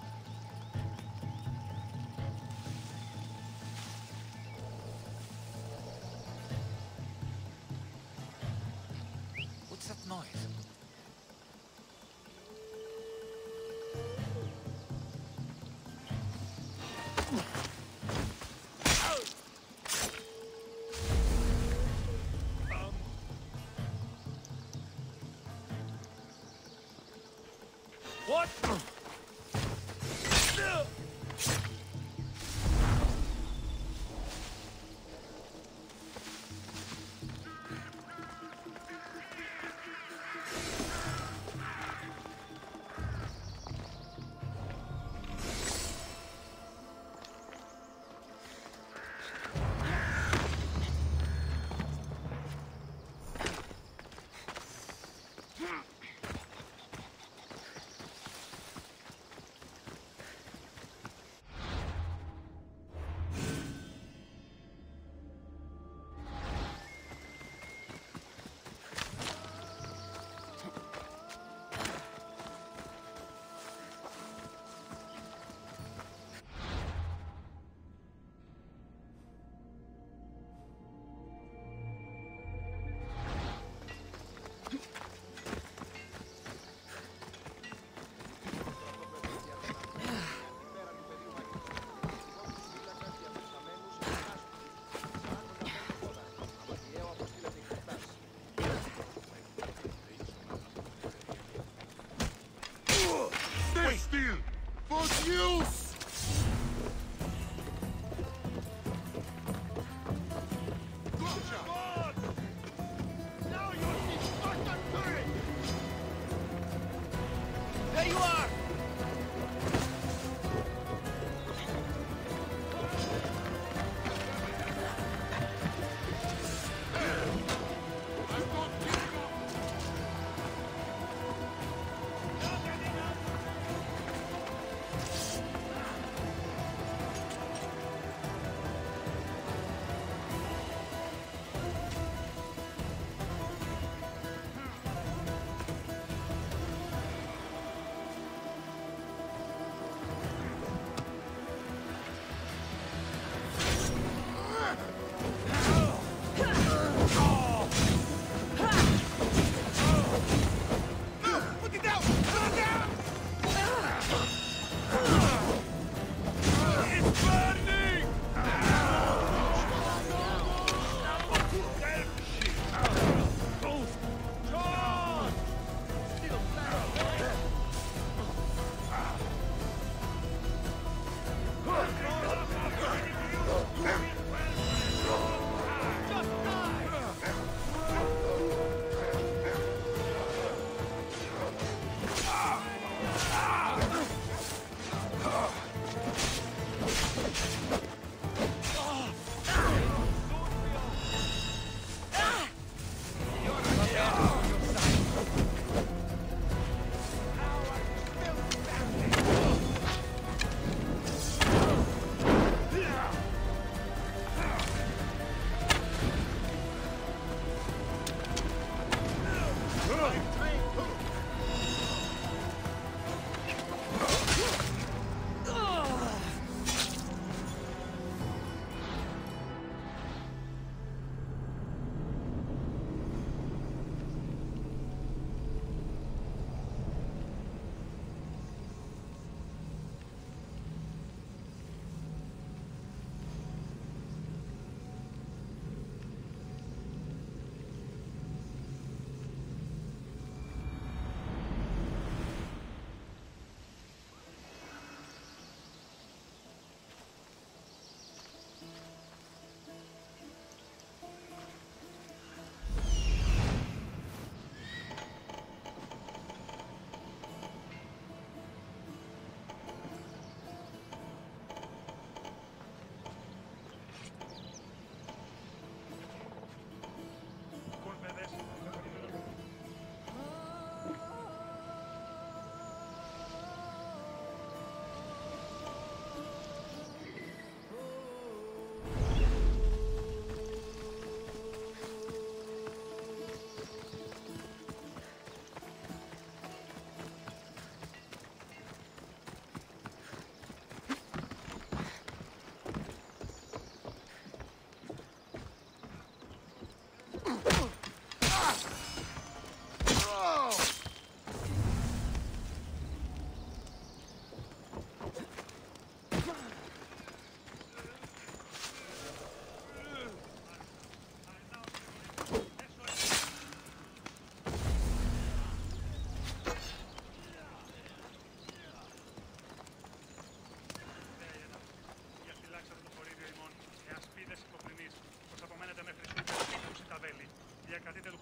For use!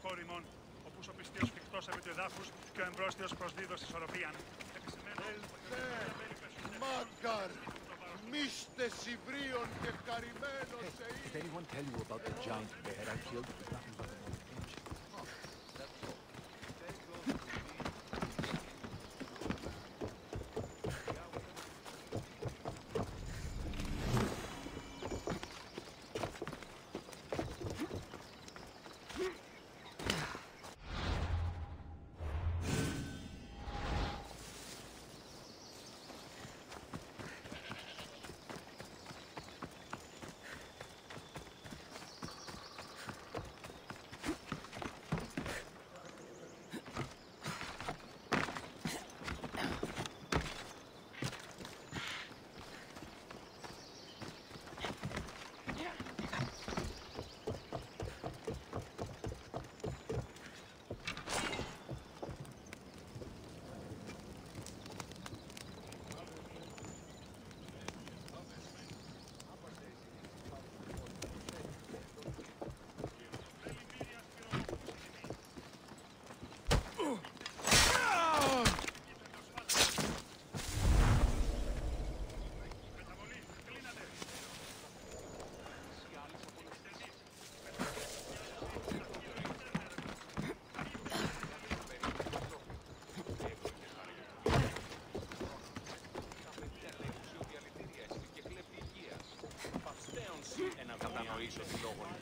χώριμων, όπου ο πιστίος φυκτός επί του εδάφους και ο εμπρόστιος προσδίδος της οροπίαν. Μάγκαρ, Μίστε υβρίων και καρυμένος σε anyone tell you about the giant bear I killed? Mauricio Tindojo.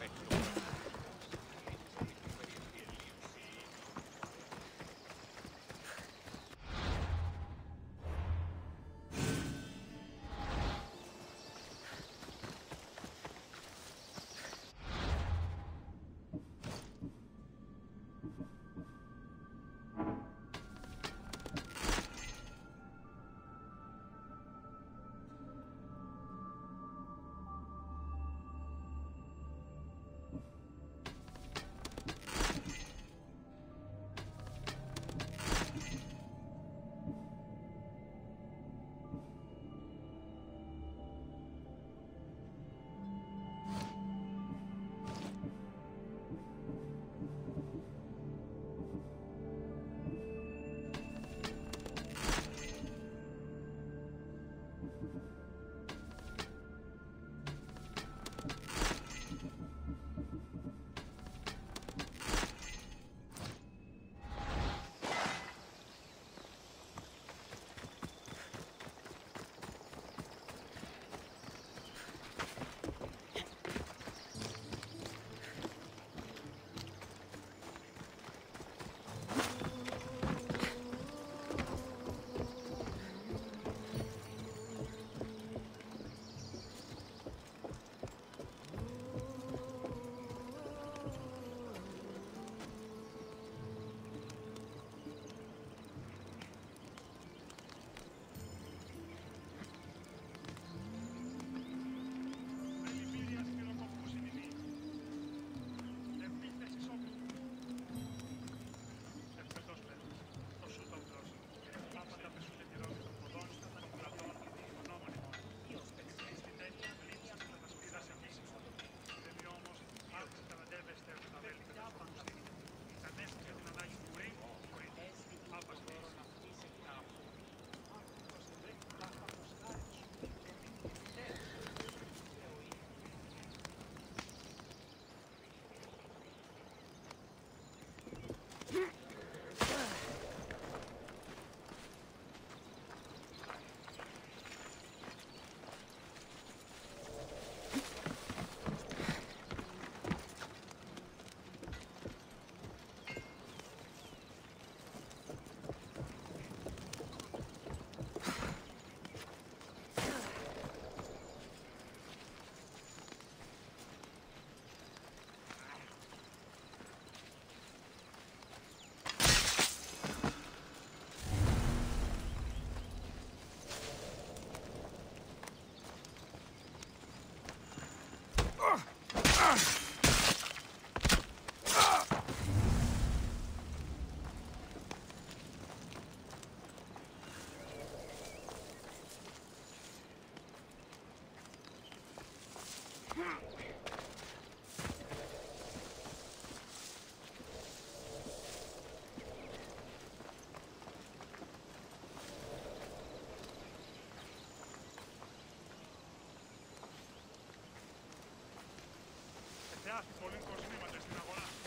Χρειάστηκε πολύ κοσμήματα στην αγορά.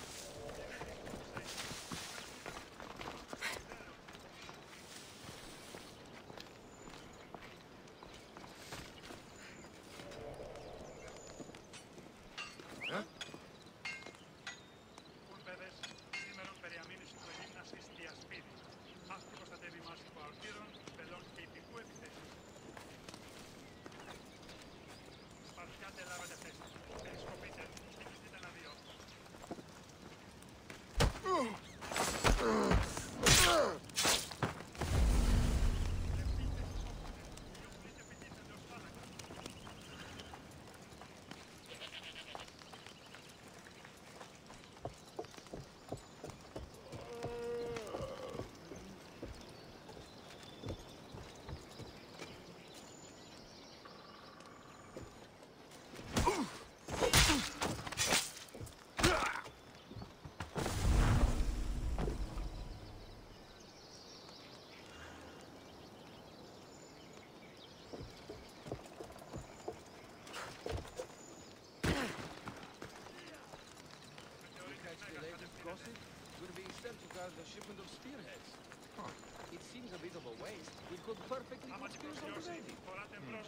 exhausted will be sent to guard the shipment of spearheads. Huh. It seems a bit of a waste. We could perfectly use already. Hmm.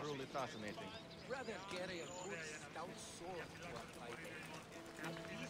Truly fascinating. Rather carry a good stout sword to a fight.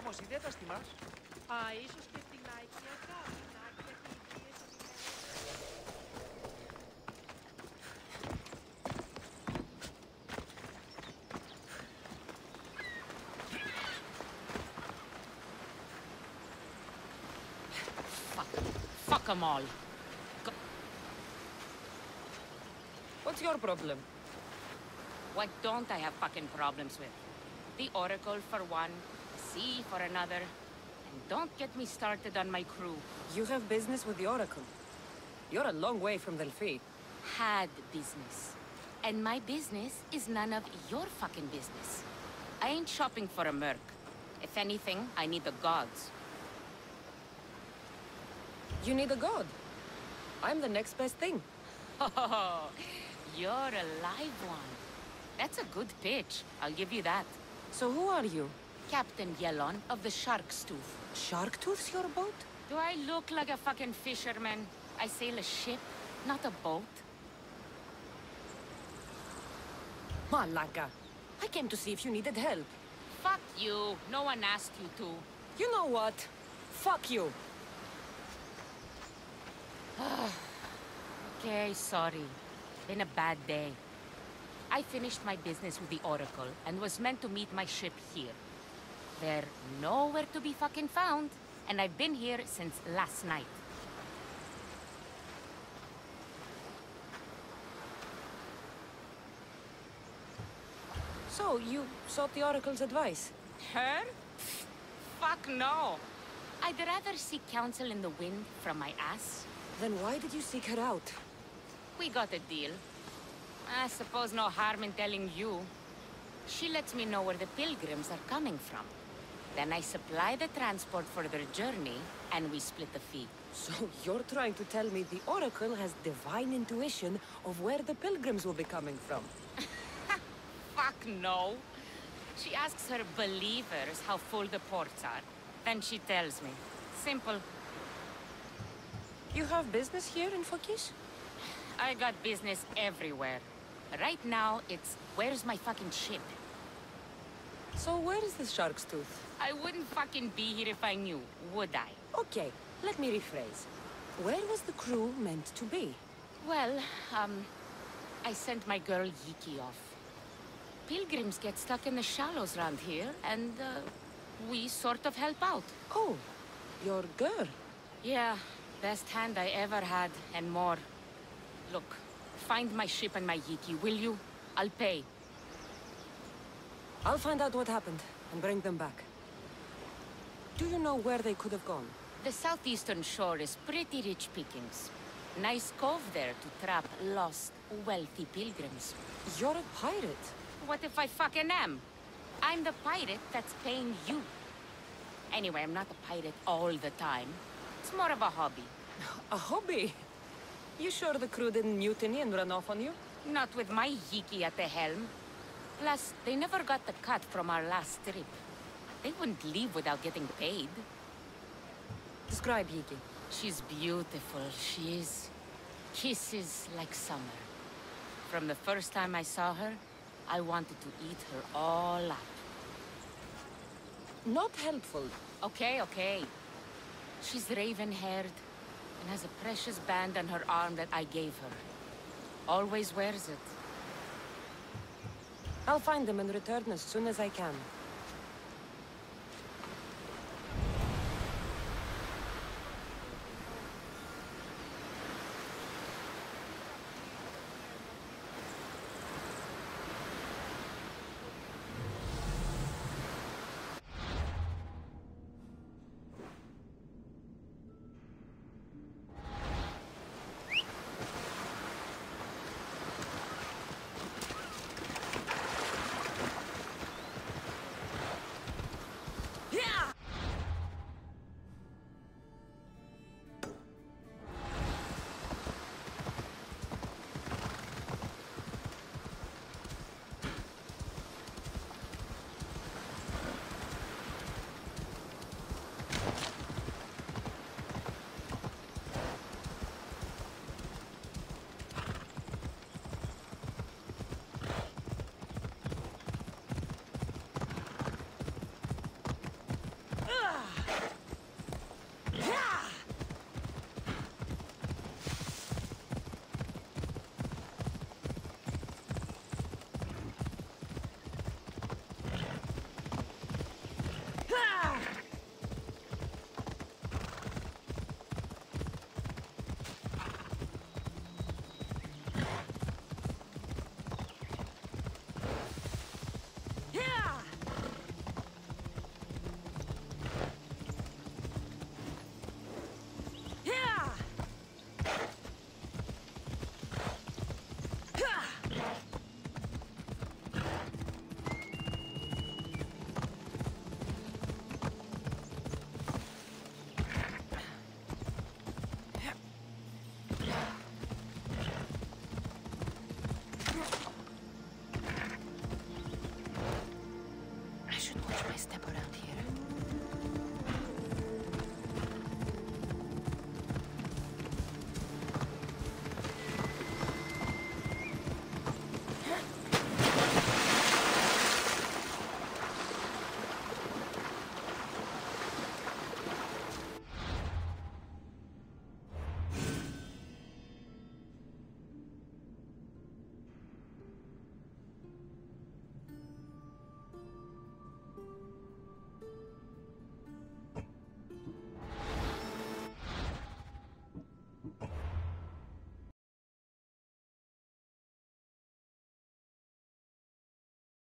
όμως. Α, ίσως και την Άκια. Fuck them all. What's your problem? What don't I have fucking problems with? The Oracle, for one, Sea for another, and don't get me started on my crew. You have business with the Oracle. You're a long way from Delphi. Had business. And my business is none of your fucking business. I ain't shopping for a merc. If anything, I need the gods. You need a god. I'm the next best thing. Oh, you're a live one. That's a good pitch. I'll give you that. So who are you? Captain Yelon of the Shark's Tooth. Shark Tooth's your boat? Do I look like a fucking fisherman? I sail a ship, not a boat. Malaka. I came to see if you needed help. Fuck you. No one asked you to. You know what? Fuck you. okay, sorry. Been a bad day. I finished my business with the Oracle and was meant to meet my ship here. They're nowhere to be fucking found, and I've been here since last night. So, you sought the Oracle's advice? Her? Fuck no. I'd rather seek counsel in the wind from my ass. Then why did you seek her out? We got a deal. I suppose no harm in telling you. She lets me know where the pilgrims are coming from. Then I supply the transport for their journey, and we split the fee. So you're trying to tell me the Oracle has divine intuition of where the pilgrims will be coming from? Fuck no. She asks her believers how full the ports are. Then she tells me. Simple. You have business here in Phokis? I got business everywhere. Right now, it's where's my fucking ship? So where is the Shark's Tooth? I wouldn't fucking be here if I knew, would I? Okay, let me rephrase. Where was the crew meant to be? Well, um, I sent my girl Yiki off. Pilgrims get stuck in the shallows around here, and, uh, we sort of help out. Oh, your girl? Yeah, best hand I ever had, and more. Look, find my ship and my Yiki, will you? I'll pay. I'll find out what happened and bring them back. Do you know where they could have gone? The southeastern shore is pretty rich pickings. Nice cove there to trap lost, wealthy pilgrims. You're a pirate. What if I fucking am? I'm the pirate that's paying you. Anyway, I'm not a pirate all the time. It's more of a hobby. A hobby? You sure the crew didn't mutiny and run off on you? Not with my Yiki at the helm. Plus, they never got the cut from our last trip. They wouldn't leave without getting paid. Describe Yiki. She's beautiful, she is. Kisses like summer. From the first time I saw her, I wanted to eat her all up. Not helpful. Okay, okay. She's raven-haired and has a precious band on her arm that I gave her. Always wears it. I'll find them and return as soon as I can.